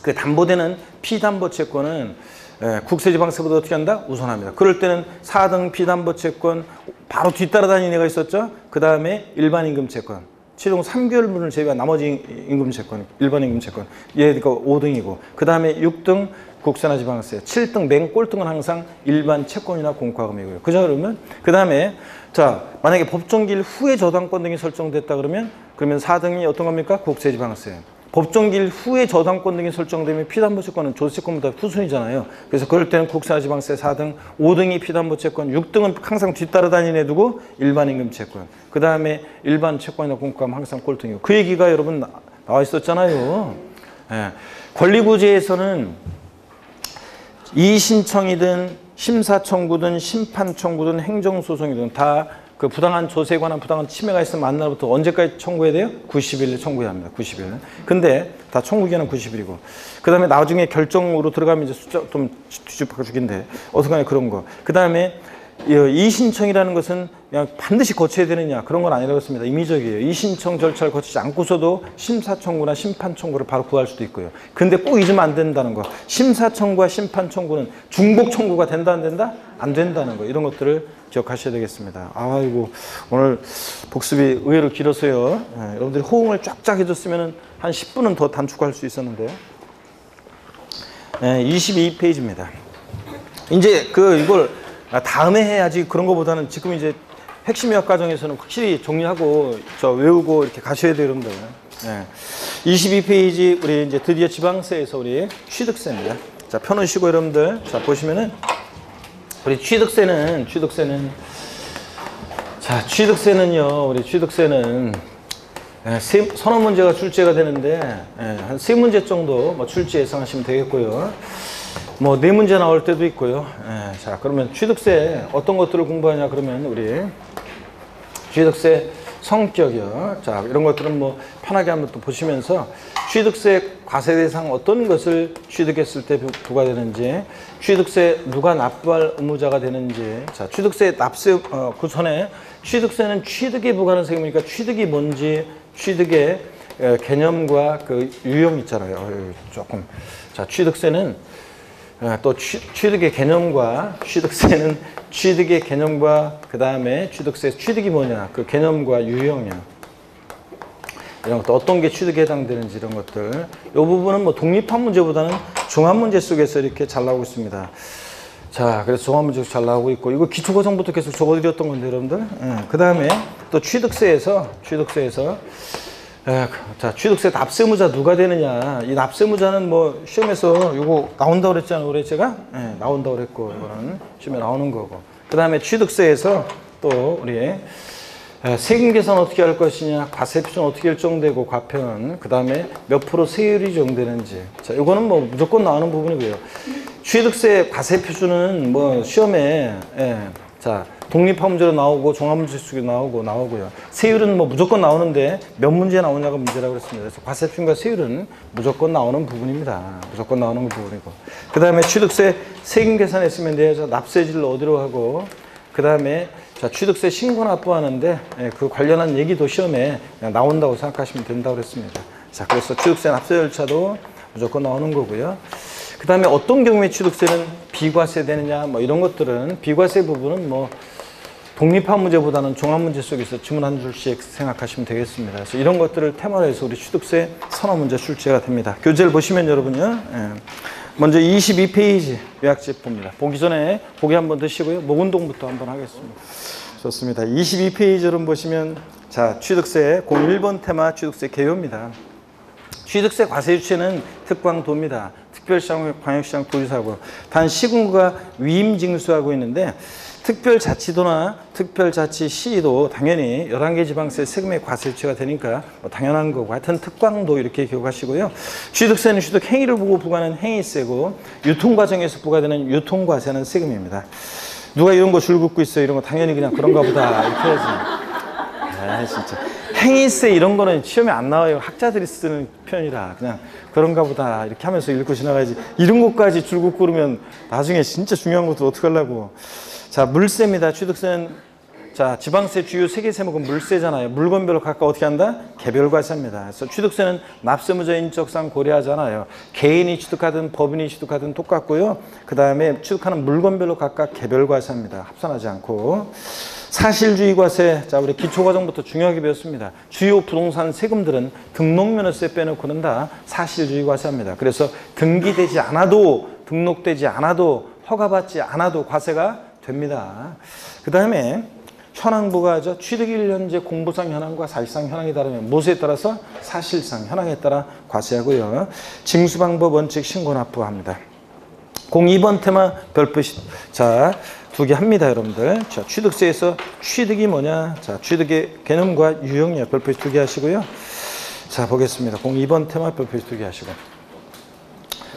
그 담보되는 피담보 채권은 예, 국세지방세보다 어떻게 한다? 우선합니다. 그럴 때는 4등 피담보 채권 바로 뒤따라다니는 애가 있었죠. 그 다음에 일반 임금 채권. 최종 3개월분을 제외한 나머지 임금 채권, 일반 임금 채권. 얘가 5등이고. 그 다음에 6등 국세나 지방세. 7등 맨 꼴등은 항상 일반 채권이나 공과금이고요. 그죠 그러면 그 다음에 자 만약에 법정기일 후에 저당권 등이 설정됐다 그러면 그러면 4등이 어떤 겁니까? 국세 지방세. 법정기일 후에 저당권 등이 설정되면 피담보채권은 조세권보다 후순위잖아요. 그래서 그럴 때는 국세나 지방세 4등, 5등이 피담보채권, 6등은 항상 뒤따라다니는 애두고 일반임금 채권. 그 다음에 일반 채권이나 공과금 항상 꼴등이고 그 얘기가 여러분 나- 나와 있었잖아요. 예. 권리구제에서는 이의신청이든 심사청구든 심판청구든 행정소송이든 다 그 부당한 조세에 관한 부당한 침해가 있으면 만날부터 언제까지 청구해야 돼요? 90일 청구해야 합니다. 90일. 근데 다 청구 기간은 90일이고. 그 다음에 나중에 결정으로 들어가면 이제 숫자 좀 뒤집어 주긴데 어떡하냐 그런 거. 그 다음에 이 신청이라는 것은 그냥 반드시 거쳐야 되느냐 그런 건 아니라고 했습니다. 임의적이에요. 이 신청 절차를 거치지 않고서도 심사 청구나 심판 청구를 바로 구할 수도 있고요. 근데 꼭 잊으면 안 된다는 거. 심사 청구와 심판 청구는 중복 청구가 된다 안 된다? 안 된다는 거. 이런 것들을 기억하셔야 되겠습니다. 아이고 오늘 복습이 의외로 길어서요. 예, 여러분들이 호응을 쫙쫙 해줬으면 한 10분은 더 단축할 수 있었는데요. 예, 22페이지입니다. 이제 그 이걸 아, 다음에 해야지 그런 것보다는 지금 이제 핵심 역 과정에서는 확실히 정리하고 저 외우고 이렇게 가셔야 여러분들. 네. 22페이지 우리 이제 드디어 지방세에서 우리 취득세입니다. 자, 펴놓으시고 여러분들 자 보시면은 우리 취득세는 취득세는 자 취득세는요 우리 취득세는 예, 세, 서너 문제가 출제가 되는데 예, 한세 문제 정도 뭐 출제 예상하시면 되겠고요. 뭐 네 문제 나올 때도 있고요. 예, 자 그러면 취득세 어떤 것들을 공부하냐 그러면 우리 취득세 성격이요. 자 이런 것들은 뭐 편하게 한번 또 보시면서 취득세 과세 대상 어떤 것을 취득했을 때 부- 부과되는지, 취득세 누가 납부할 의무자가 되는지, 자 취득세 납세 어, 그 전에 취득세는 취득에 부과하는 세금이니까 취득이 뭔지 취득의 에, 개념과 그 유형 있잖아요. 어이, 조금 자 취득세는 어, 또 취, 취득의 개념과 취득세는 취득의 개념과 그 다음에 취득세 취득이 뭐냐 그 개념과 유형이야. 이런 것도 어떤 게 취득에 해당되는지 이런 것들. 이 부분은 뭐 독립한 문제보다는 종합 문제 속에서 이렇게 잘 나오고 있습니다. 자, 그래서 종합 문제 잘 나오고 있고 이거 기초 과정부터 계속 적어드렸던 건데 여러분들. 그 다음에 또 취득세에서 취득세에서 에, 자 취득세 납세무자 누가 되느냐. 이 납세무자는 뭐 시험에서 이거 나온다고 그랬잖아요 올해 제가? 예, 나온다고 그랬고 이거는 시험에 나오는 거고. 그 다음에 취득세에서 또 우리 에, 세금 계산 어떻게 할 것이냐 과세 표준 어떻게 일정되고 과편 그 다음에 몇 프로 세율이 적용되는지. 자 이거는 뭐 무조건 나오는 부분이고요. 취득세 과세 표준은 뭐 시험에 예, 자 독립화 문제로 나오고 종합 문제 속에 나오고 나오고요. 세율은 뭐 무조건 나오는데 몇 문제 나오냐가 문제라고 그랬습니다. 그래서 과세 표준과 세율은 무조건 나오는 부분입니다. 무조건 나오는 부분이고. 그 다음에 취득세 세금 계산했으면 돼야죠. 납세지를 어디로 하고 그 다음에 자 취득세 신고 납부하는데 예, 그 관련한 얘기도 시험에 나온다고 생각하시면 된다고 그랬습니다. 자 그래서 취득세 납세 절차도 무조건 나오는 거고요. 그 다음에 어떤 경우에 취득세는 비과세 되느냐 뭐 이런 것들은 비과세 부분은 뭐 독립한 문제보다는 종합 문제 속에서 지문 한 줄씩 생각하시면 되겠습니다. 그래서 이런 것들을 테마로 해서 우리 취득세 선호 문제 출제가 됩니다. 교재를 보시면 여러분요. 예. 먼저 22페이지 요약집 봅니다. 보기 전에 보기 한번 드시고요. 목 운동부터 한번 하겠습니다. 좋습니다. 22페이지를 보시면 자 취득세 01번 테마 취득세 개요입니다. 취득세 과세 유치는 특광도입니다. 특별시장, 광역시장, 도지사고 단 시군구가 위임 징수하고 있는데 특별자치도나 특별자치시도 당연히 11개 지방세 세금의 과세 유치가 되니까 뭐 당연한 거고 하여튼 특광도 이렇게 기억하시고요. 취득세는 취득 행위를 보고 부과하는 행위세고 유통과정에서 부과되는 유통과세는 세금입니다. 누가 이런 거 줄 긋고 있어요. 이런 거 당연히 그냥 그런가 보다 이렇게 해야지. 아 진짜 행위세 이런 거는 시험에 안 나와요 학자들이 쓰는 표현이라 그냥 그런가 보다 이렇게 하면서 읽고 지나가야지 이런 것까지 줄곧 고르면 나중에 진짜 중요한 것도 어떡하려고 자 물세입니다. 취득세는 자 지방세 주요 세개 세목은 물세잖아요. 물건별로 각각 어떻게 한다? 개별 과세입니다. 그래서 취득세는 납세무자 인적상 고려하잖아요. 개인이 취득하든 법인이 취득하든 똑같고요. 그 다음에 취득하는 물건별로 각각 개별 과세입니다. 합산하지 않고. 사실주의 과세, 자 우리 기초과정부터 중요하게 배웠습니다. 주요 부동산 세금들은 등록면허세 빼놓고는 다 사실주의 과세합니다. 그래서 등기되지 않아도 등록되지 않아도 허가받지 않아도 과세가 됩니다. 그 다음에 현황부가 저 취득 일 현재 공부상 현황과 사실상 현황이 다르면 무엇에 따라서 사실상 현황에 따라 과세하고요. 징수 방법 원칙 신고 납부합니다. 02번 테마 별표 시, 자, 두 개 합니다, 여러분들. 자, 취득세에서 취득이 뭐냐? 자, 취득의 개념과 유형이야. 별표 두개 하시고요. 자, 보겠습니다. 02번 테마 별표 두개 하시고.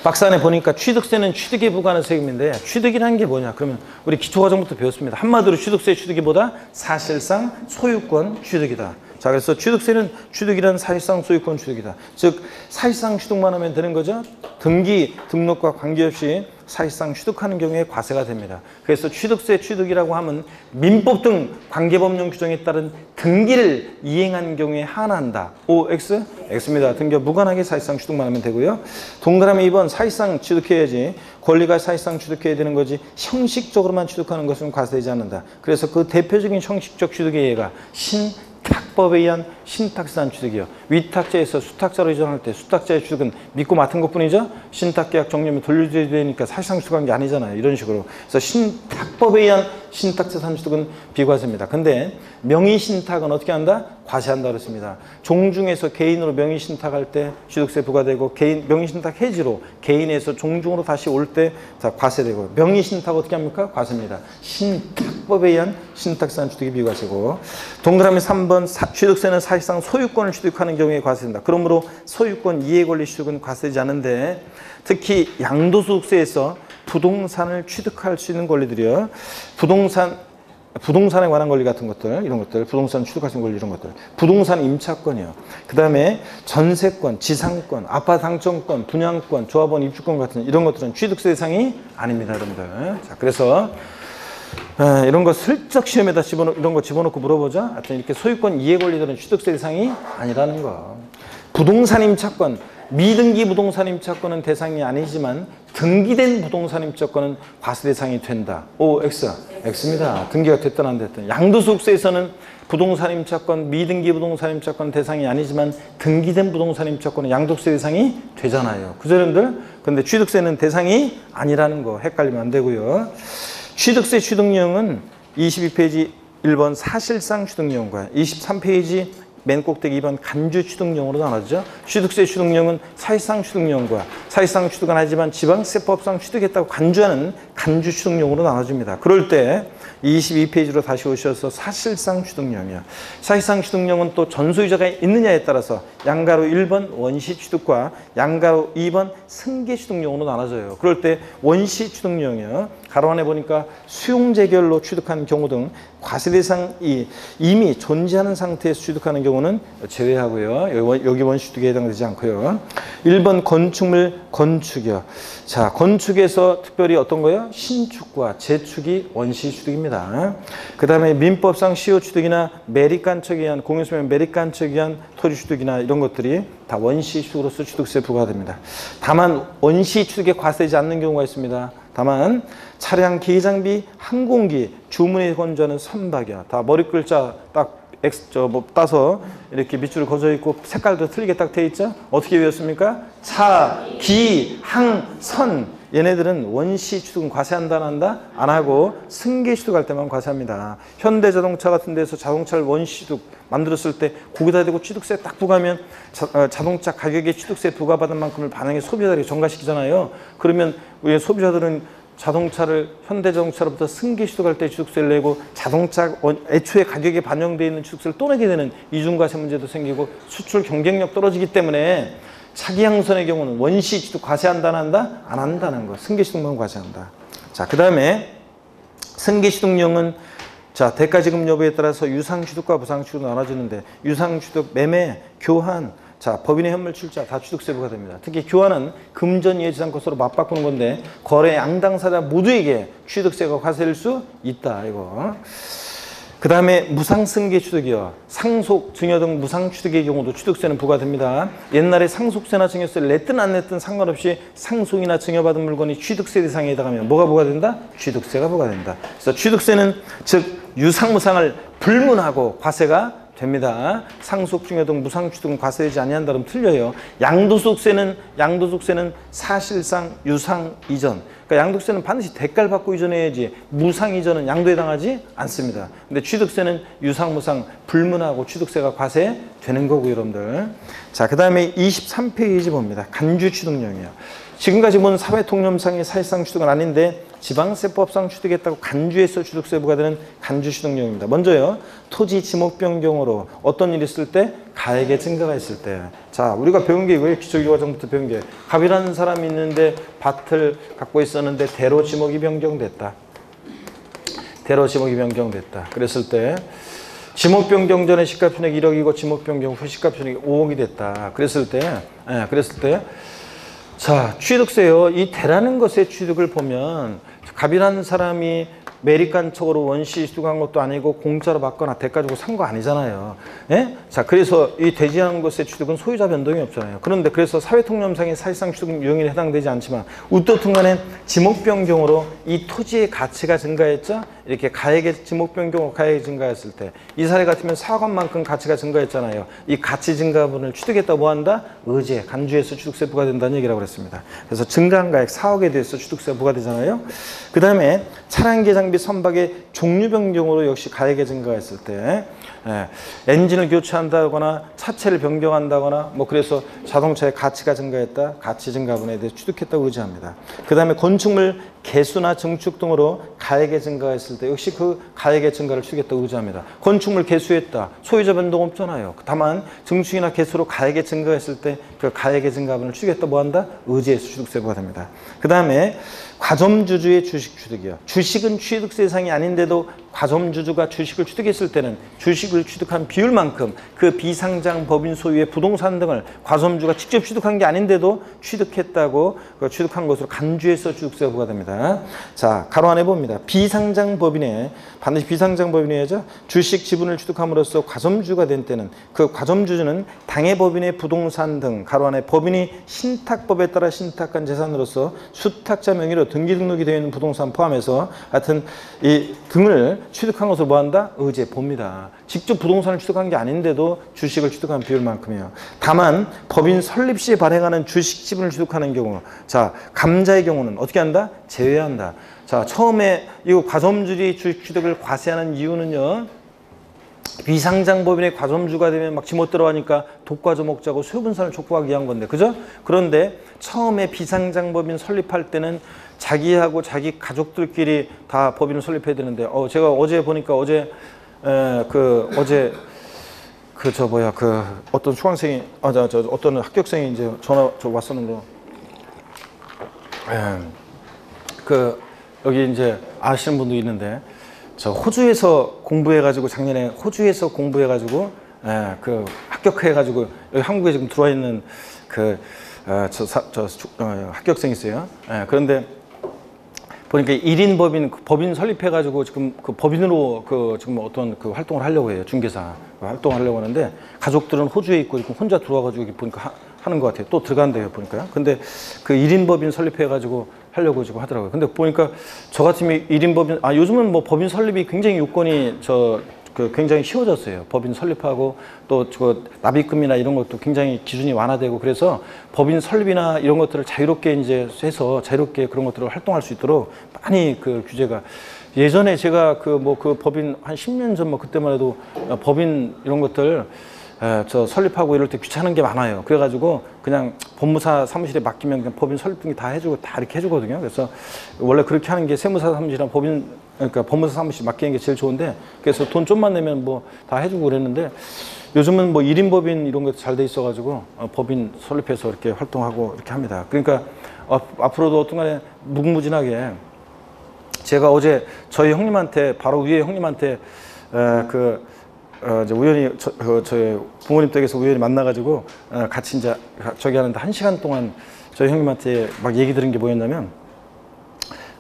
박스 안에 보니까 취득세는 취득에 부과하는 세금인데 취득이라는 게 뭐냐? 그러면 우리 기초과정부터 배웠습니다. 한마디로 취득세 취득이 보다 사실상 소유권 취득이다. 자, 그래서 취득세는 취득이란 사실상 소유권 취득이다. 즉 사실상 취득만 하면 되는 거죠. 등기 등록과 관계없이 사실상 취득하는 경우에 과세가 됩니다. 그래서 취득세 취득이라고 하면 민법 등 관계법령 규정에 따른 등기를 이행한 경우에 하나한다. O, X? X입니다. 등기와 무관하게 사실상 취득만 하면 되고요. 동그라미 2번 사실상 취득해야지 권리가 사실상 취득해야 되는 거지 형식적으로만 취득하는 것은 과세되지 않는다. 그래서 그 대표적인 형식적 취득의 예가 신 탁법에 의한 신탁산 취득이요. 위탁자에서 수탁자로 이전할 때 수탁자의 취득은 믿고 맡은 것뿐이죠. 신탁계약 종료면 돌려줘야 되니까 사실상 취득한 게 아니잖아요. 이런 식으로. 그래서 신탁법에 의한 신탁자산 취득은 비과세입니다. 근데 명의신탁은 어떻게 한다? 과세한다 그랬습니다. 종중에서 개인으로 명의신탁할 때 취득세 부과되고 개인 명의신탁 해지로 개인에서 종중으로 다시 올때다 과세되고 명의신탁 어떻게 합니까? 과세입니다. 신탁 법에 의한 신탁산 취득이 비과세고 동그라미 3번 사- 취득세는 사실상 소유권을 취득하는 경우에 과세된다. 그러므로 소유권 이해 권리 취득은 과세되지 않는데 특히 양도소득세에서 부동산을 취득할 수 있는 권리들이요. 부동산 부동산에 관한 권리 같은 것들 이런 것들 부동산 취득할 수 있는 권리 이런 것들 부동산 임차권이요 그 다음에 전세권 지상권 아파트 당첨권 분양권 조합원 입주권 같은 이런 것들은 취득세 대상이 아닙니다 여러분들 자 그래서 아, 이런 거 슬쩍 시험에다 집어넣 이런 거 집어넣고 물어보자 하여튼 이렇게 소유권 이해 권리들은 취득세 대상이 아니라는 거 부동산 임차권 미등기 부동산 임차권은 대상이 아니지만 등기된 부동산 임차권은 과세 대상이 된다. O, X. X입니다. 등기가 됐든 안 됐든. 양도소득세에서는 부동산 임차권, 미등기 부동산 임차권 대상이 아니지만 등기된 부동산 임차권은 양도세 대상이 되잖아요. 그죠, 여러분들? 근데 취득세는 대상이 아니라는 거 헷갈리면 안 되고요. 취득세 취득령은 22페이지 1번 사실상 취득령과 23페이지 맨 꼭대기 2번 간주 취득령으로 나눠지죠. 취득세 취득령은 사실상 취득령과 사실상 취득은 하지만 지방세법상 취득했다고 간주하는 간주 취득령으로 나눠집니다. 그럴 때 22페이지로 다시 오셔서 사실상 취득령이요. 사실상 취득령은 또 전소유자가 있느냐에 따라서 양가로 1번 원시 취득과 양가로 2번 승계 취득령으로 나눠져요. 그럴 때 원시 취득령이요. 가로 안에 보니까 수용재결로 취득하는 경우 등 과세 대상 이 이미 존재하는 상태에서 취득하는 경우는 제외하고요. 여기 원- 여기 원시 취득에 해당되지 않고요. 1번 건축물 건축이요. 자, 건축에서 특별히 어떤 거요? 신축과 재축이 원시 취득입니다. 그 다음에 민법상 시효 취득이나 매립 간척에 의한 공유수면 매립 간척에 의한 토지 취득이나 이런 것들이 다 원시 취득으로서 취득세 부과됩니다. 다만 원시 취득에 과세되지 않는 경우가 있습니다. 다만 차량 기장비 항공기 주문에 건조하는 선박이야. 다 머리 글자 딱 X 저뭐 따서 이렇게 밑줄을 거져 있고 색깔도 틀리게 딱 돼 있죠. 어떻게 외웠습니까? 차, 기, 항, 선 얘네들은 원시 취득은 과세한다 안 한다? 안 하고 승계 취득할 때만 과세합니다. 현대자동차 같은 데서 자동차를 원시 취득 만들었을 때 거기다 대고 취득세 딱 부과하면 자, 어, 자동차 가격에 취득세 부과받은 만큼을 반영해 소비자들에게 전가시키잖아요. 그러면 우리 소비자들은 자동차를 현대자동차로부터 승계 취득할 때 취득세를 내고 자동차 원- 애초에 가격에 반영되어 있는 취득세를 또 내게 되는 이중과세 문제도 생기고 수출 경쟁력 떨어지기 때문에 차기 양선의 경우는 원시 취득 과세한다 안 한다? 안 한다는 거. 승계 취득만 과세한다. 자, 그 다음에 승계 취득령은 자, 대가 지급 여부에 따라서 유상 취득과 부상 취득으로 나눠지는데 유상 취득 매매, 교환 자, 법인의 현물 출자 다 취득세부가 됩니다. 특히 교환은 금전 예지상 것으로 맞바꾸는 건데 거래 양당사자 모두에게 취득세가 과세될 수 있다. 이거. 그 다음에 무상승계 취득이요. 상속, 증여 등 무상취득의 경우도 취득세는 부과됩니다. 옛날에 상속세나 증여세를 냈든 안 냈든 상관없이 상속이나 증여받은 물건이 취득세 대상에 해당하면 뭐가 부과된다? 취득세가 부과된다. 그래서 취득세는 즉 유상무상을 불문하고 과세가 됩니다. 상속 중에도 무상 취득은 과세되지 아니한다 그러면 틀려요. 양도소득세는 양도소득세는 사실상 유상 이전. 그러니까 양도세는 반드시 대가를 받고 이전해야지 무상 이전은 양도에 당하지 않습니다. 근데 취득세는 유상 무상 불문하고 취득세가 과세되는 거고 여러분들. 자, 그다음에 23페이지 봅니다. 간주 취득령이요. 지금까지 본 사회 통념상의 사실상 취득은 아닌데 지방세법상 취득했다고 간주에서 취득세 부과되는 간주 취득령입니다. 먼저요. 토지 지목 변경으로 어떤 일이 있을 때 가액의 증가가 있을 때. 자, 우리가 배운 게 이거예요. 기초교육 과정부터 배운 게. 갑이라는 사람이 있는데 밭을 갖고 있었는데 대로 지목이 변경됐다. 대로 지목이 변경됐다. 그랬을 때 지목 변경 전에 시가표준액 1억이고 지목 변경 후 시가표준액이 5억이 됐다. 그랬을 때 예, 그랬을 때 자, 취득세요. 이 대라는 것의 취득을 보면 갑이라는 사람이 매립 간척으로 원시 취득한 것도 아니고 공짜로 받거나 대가 주고 산 거 아니잖아요. 예? 자, 그래서 이 대지한 것의 취득은 소유자 변동이 없잖아요. 그런데 그래서 사회통념상의 사실상 취득 유형에 해당되지 않지만 우떠튼 간에 지목 변경으로 이 토지의 가치가 증가했죠. 이렇게 가액의 지목 변경으로 가액이 증가했을 때 이 사례 같으면 4억만큼 가치가 증가했잖아요. 이 가치 증가분을 취득했다 뭐 한다? 의제, 간주에서 취득세 부과된다는 얘기라고 그랬습니다. 그래서 증가한 가액 4억에 대해서 취득세 부과되잖아요. 그 다음에 차량계 장비 선박의 종류 변경으로 역시 가액의 증가했을 때 예, 엔진을 교체한다거나 차체를 변경한다거나 뭐 그래서 자동차의 가치가 증가했다 가치 증가분에 대해 취득했다고 의지합니다. 그 다음에 건축물 개수나 증축 등으로 가액의 증가했을 때 역시 그 가액의 증가를 취득했다고 의지합니다. 건축물 개수했다 소유자 변동 없잖아요. 다만 증축이나 개수로 가액의 증가했을 때 그 가액의 증가분을 취득했다 뭐 한다 의지에서 취득세부가 됩니다. 그 다음에 과점주주의 주식 취득이요. 주식은 취득 세 상이 아닌데도 과점주주가 주식을 취득했을 때는 주식을 취득한 비율만큼 그 비상장 법인 소유의 부동산 등을 과점주가 직접 취득한 게 아닌데도 취득했다고 그 취득한 것으로 간주해서 취득세가 부과됩니다. 자, 가로 안에 봅니다. 비상장 법인에 반드시 비상장 법인이어야죠. 주식 지분을 취득함으로써 과점주가 된 때는 그 과점주주는 당해 법인의 부동산 등 가로 안에 법인이 신탁법에 따라 신탁한 재산으로서 수탁자 명의로 등기 등록이 되어 있는 부동산 포함해서 하여튼 이 등을 취득한 것을 뭐 한다? 의제 봅니다. 직접 부동산을 취득한 게 아닌데도 주식을 취득한 비율만큼이요. 다만 법인 설립 시에 발행하는 주식 지분을 취득하는 경우 자 감자의 경우는 어떻게 한다? 제외한다. 자 처음에 이거 과점주의 주식 취득을 과세하는 이유는요. 비상장 법인의 과점주가 되면 막 지못 들어가니까 독과점 먹자고 소유분산을 촉구하기 위한 건데 그죠? 그런데 처음에 비상장 법인 설립할 때는 자기하고 자기 가족들끼리 다 법인을 설립해야 되는데 어 제가 어제 보니까 어제 에, 그 어제 그 저 뭐야 그 어떤 수강생이 아저 저 어떤 합격생이 이제 전화 저 왔었는데 에, 그 여기 이제 아시는 분도 있는데 저 호주에서 공부해가지고 작년에 호주에서 공부해가지고 예, 그 합격해가지고 여기 한국에 지금 들어와 있는 그저 저, 주- 어, 합격생이 있어요. 예, 그런데 보니까 1인 법인 그 법인 설립해가지고 지금 그 법인으로 그 지금 어떤 그 활동을 하려고 해요 중개사 그 활동을 하려고 하는데 가족들은 호주에 있고 지금 혼자 들어와가지고 보니까 하, 하는 것 같아요. 또 들어간대요 보니까요. 근데 그 1인 법인 설립해가지고 하려고 지금 하더라고요. 근데 보니까 저 같으면 1인 법인 아 요즘은 뭐 법인 설립이 굉장히 요건이 저 그 굉장히 쉬워졌어요. 법인 설립하고 또 저 납입금이나 이런 것도 굉장히 기준이 완화되고 그래서 법인 설립이나 이런 것들을 자유롭게 이제 해서 자유롭게 그런 것들을 활동할 수 있도록 많이 그 규제가 예전에 제가 그 뭐그 법인 한 10년 전 뭐 그때만 해도 어, 법인 이런 것들 에, 저 설립하고 이럴 때 귀찮은 게 많아요. 그래가지고 그냥 법무사 사무실에 맡기면 그냥 법인 설립 등기 다 해주고 다 이렇게 해주거든요. 그래서 원래 그렇게 하는 게 세무사 사무실이랑 법인 그러니까 법무사 사무실 맡기는 게 제일 좋은데 그래서 돈 좀만 내면 뭐 다 해주고 그랬는데 요즘은 뭐 1인 법인 이런 것도 잘 돼 있어가지고 어, 법인 설립해서 이렇게 활동하고 이렇게 합니다. 그러니까 어, 앞으로도 어떤 간에 무궁무진하게 제가 어제 저희 형님한테 바로 위에 형님한테 에, 그 어, 이제 우연히 저, 그 저희 부모님 댁에서 우연히 만나가지고 어, 같이 이제 저기 하는데 한 시간 동안 저희 형님한테 막 얘기 들은 게 뭐였냐면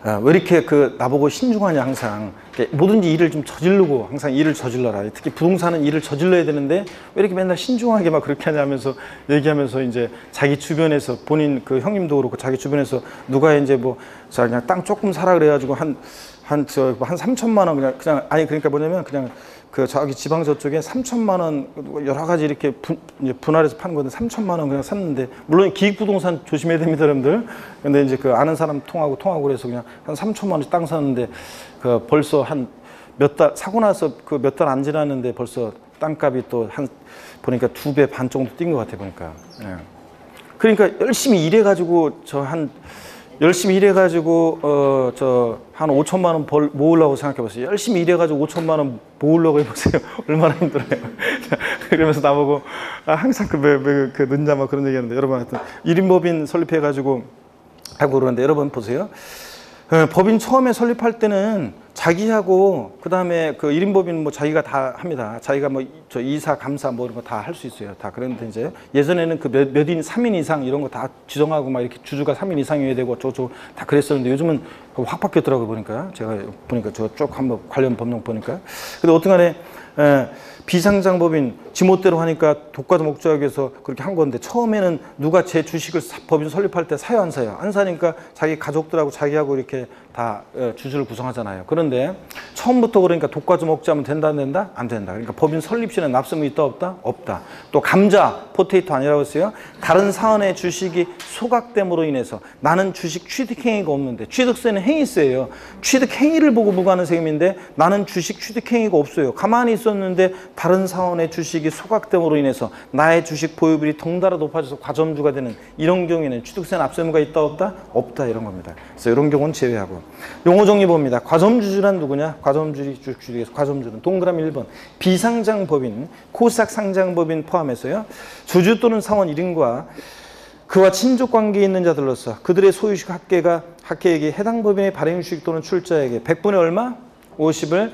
아, 왜 이렇게 그 나보고 신중하냐 항상. 뭐든지 일을 좀 저지르고 항상 일을 저질러라. 특히 부동산은 일을 저질러야 되는데 왜 이렇게 맨날 신중하게 막 그렇게 하냐면서 얘기하면서 이제 자기 주변에서 본인 그 형님도 그렇고 자기 주변에서 누가 이제 뭐 자 그냥 땅 조금 사라 그래가지고 한 한 저한 3천만 원 그냥 그냥 아니 그러니까 뭐냐면 그냥 그 저기 지방 저쪽에 3천만 원 여러 가지 이렇게 분, 분할해서 파는 건데 3천만 원 그냥 샀는데 물론 기익 부동산 조심해야 됩니다, 여러분들. 근데 이제 그 아는 사람 통하고 통하고 그래서 그냥 한 3천만 원씩 땅 샀는데 그 벌써 한 몇 달 사고 나서 그 몇 달 안 지났는데 벌써 땅값이 또 한 보니까 두 배 반 정도 뛴 것 같아 보니까. 예. 그러니까 열심히 일해 가지고 저한 열심히 일해가지고 어 저 한 5천만 원 벌 모으려고 생각해봤어요. 열심히 일해가지고 5천만 원 모으려고 해보세요. 얼마나 힘들어요. 자, 그러면서 나보고 아, 항상 그그 그 는자 막 그런 얘기하는데 여러분 하여튼 1인법인 설립해가지고 하고 그러는데 여러분 보세요. 어, 법인 처음에 설립할 때는 자기하고 그다음에 그 1인 법인 뭐 자기가 다 합니다. 자기가 뭐 저 이사 감사 뭐 이런 거 다 할 수 있어요. 다 그런데 이제 예전에는 그 몇, 몇인 3인 이상 이런 거 다 지정하고 막 이렇게 주주가 3인 이상이어야 되고 저 저 다 그랬었는데 요즘은 확 바뀌었더라고요 보니까 제가 보니까 저 쭉 한번 관련 법령 보니까 근데 어떻간에 에, 비상장법인 지멋대로 하니까 독과점 목적에서 그렇게 한 건데 처음에는 누가 제 주식을 사- 법인 설립할 때 사요 안 사요? 안 사니까 자기 가족들하고 자기하고 이렇게 다 예, 주주를 구성하잖아요. 그런데 처음부터 그러니까 독과점 목적하면 된다 안 된다? 안 된다. 그러니까 법인 설립 시에는 납세무 있다 없다? 없다. 또 감자, 포테이토 아니라고 했어요. 다른 사원의 주식이 소각됨으로 인해서 나는 주식 취득 행위가 없는데 취득세는 행위세예요. 취득 행위를 보고 부과하는 세금인데 나는 주식 취득 행위가 없어요. 가만히 있었는데 다른 사원의 주식이 소각됨으로 인해서 나의 주식 보유비율이 덩달아 높아져서 과점주가 되는 이런 경우에는 취득세 납세무가 있다 없다? 없다 이런 겁니다. 그래서 이런 경우는 제외하고 용어 정리 봅니다. 과점주주란 누구냐? 과점주주 주식에서 과점주는 동그라미 1번 비상장 법인 코스닥 상장 법인 포함해서요. 주주 또는 사원 1인과 그와 친족 관계에 있는 자들로서 그들의 소유식 학계가 학계에게 해당 법인의 발행 주식 또는 출자에게 100분의 얼마? 50을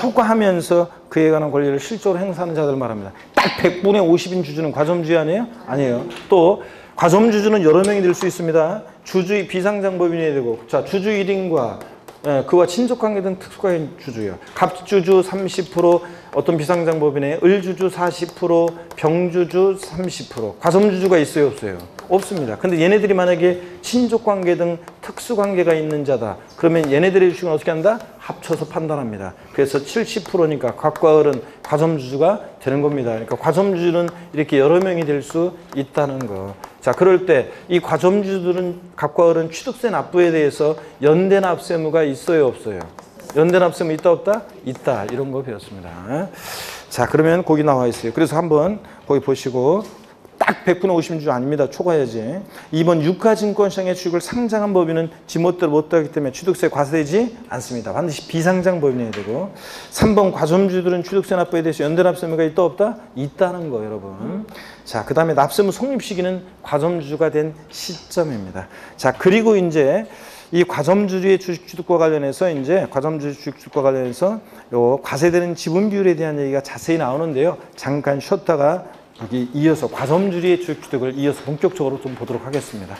초과하면서 그에 관한 권리를 실적으로 행사하는 자들 말합니다. 딱 100분의 50인 주주는 과점주의 아니에요? 아니에요. 또 과점주주는 여러 명이 될 수 있습니다. 주주 비상장법인이 되고 자 주주 1인과 예, 그와 친족 관계 등 특수관계 주주요. 갑주주 30%, 어떤 비상장법인에 을주주 40%, 병주주 30%. 과점주주가 있어요, 없어요? 없습니다. 근데 얘네들이 만약에 친족 관계 등 특수 관계가 있는 자다. 그러면 얘네들의 주식은 어떻게 한다? 합쳐서 판단합니다. 그래서 70%니까 각과 을은 과점주주가 되는 겁니다. 그러니까 과점주주는 이렇게 여러 명이 될 수 있다는 거. 자, 그럴 때 이 과점주들은 각과 을은 취득세 납부에 대해서 연대 납세 무가 있어요, 없어요? 연대 납세 무 있다 없다? 있다. 이런 거 배웠습니다. 자, 그러면 거기 나와 있어요. 그래서 한번 거기 보시고 딱 100분의 50주 아닙니다. 초과해야지. 2번 유가증권시장의 주식을 상장한 법인은 지멋대로 못하기 때문에 취득세 과세되지 않습니다. 반드시 비상장 법인이어야 되고 3번 과점주들은 취득세 납부에 대해서 연대 납세무가 있다 없다? 있다는 거 여러분. 자, 그 다음에 납세무 성립 시기는 과점주가 된 시점입니다. 자, 그리고 이제 이 과점주의 주식 취득과 관련해서 이제 과점주 주식 취득과 관련해서 요 과세되는 지분 비율에 대한 얘기가 자세히 나오는데요. 잠깐 쉬었다가 여기 이어서 과점주의 주식 취득을 이어서 본격적으로 좀 보도록 하겠습니다.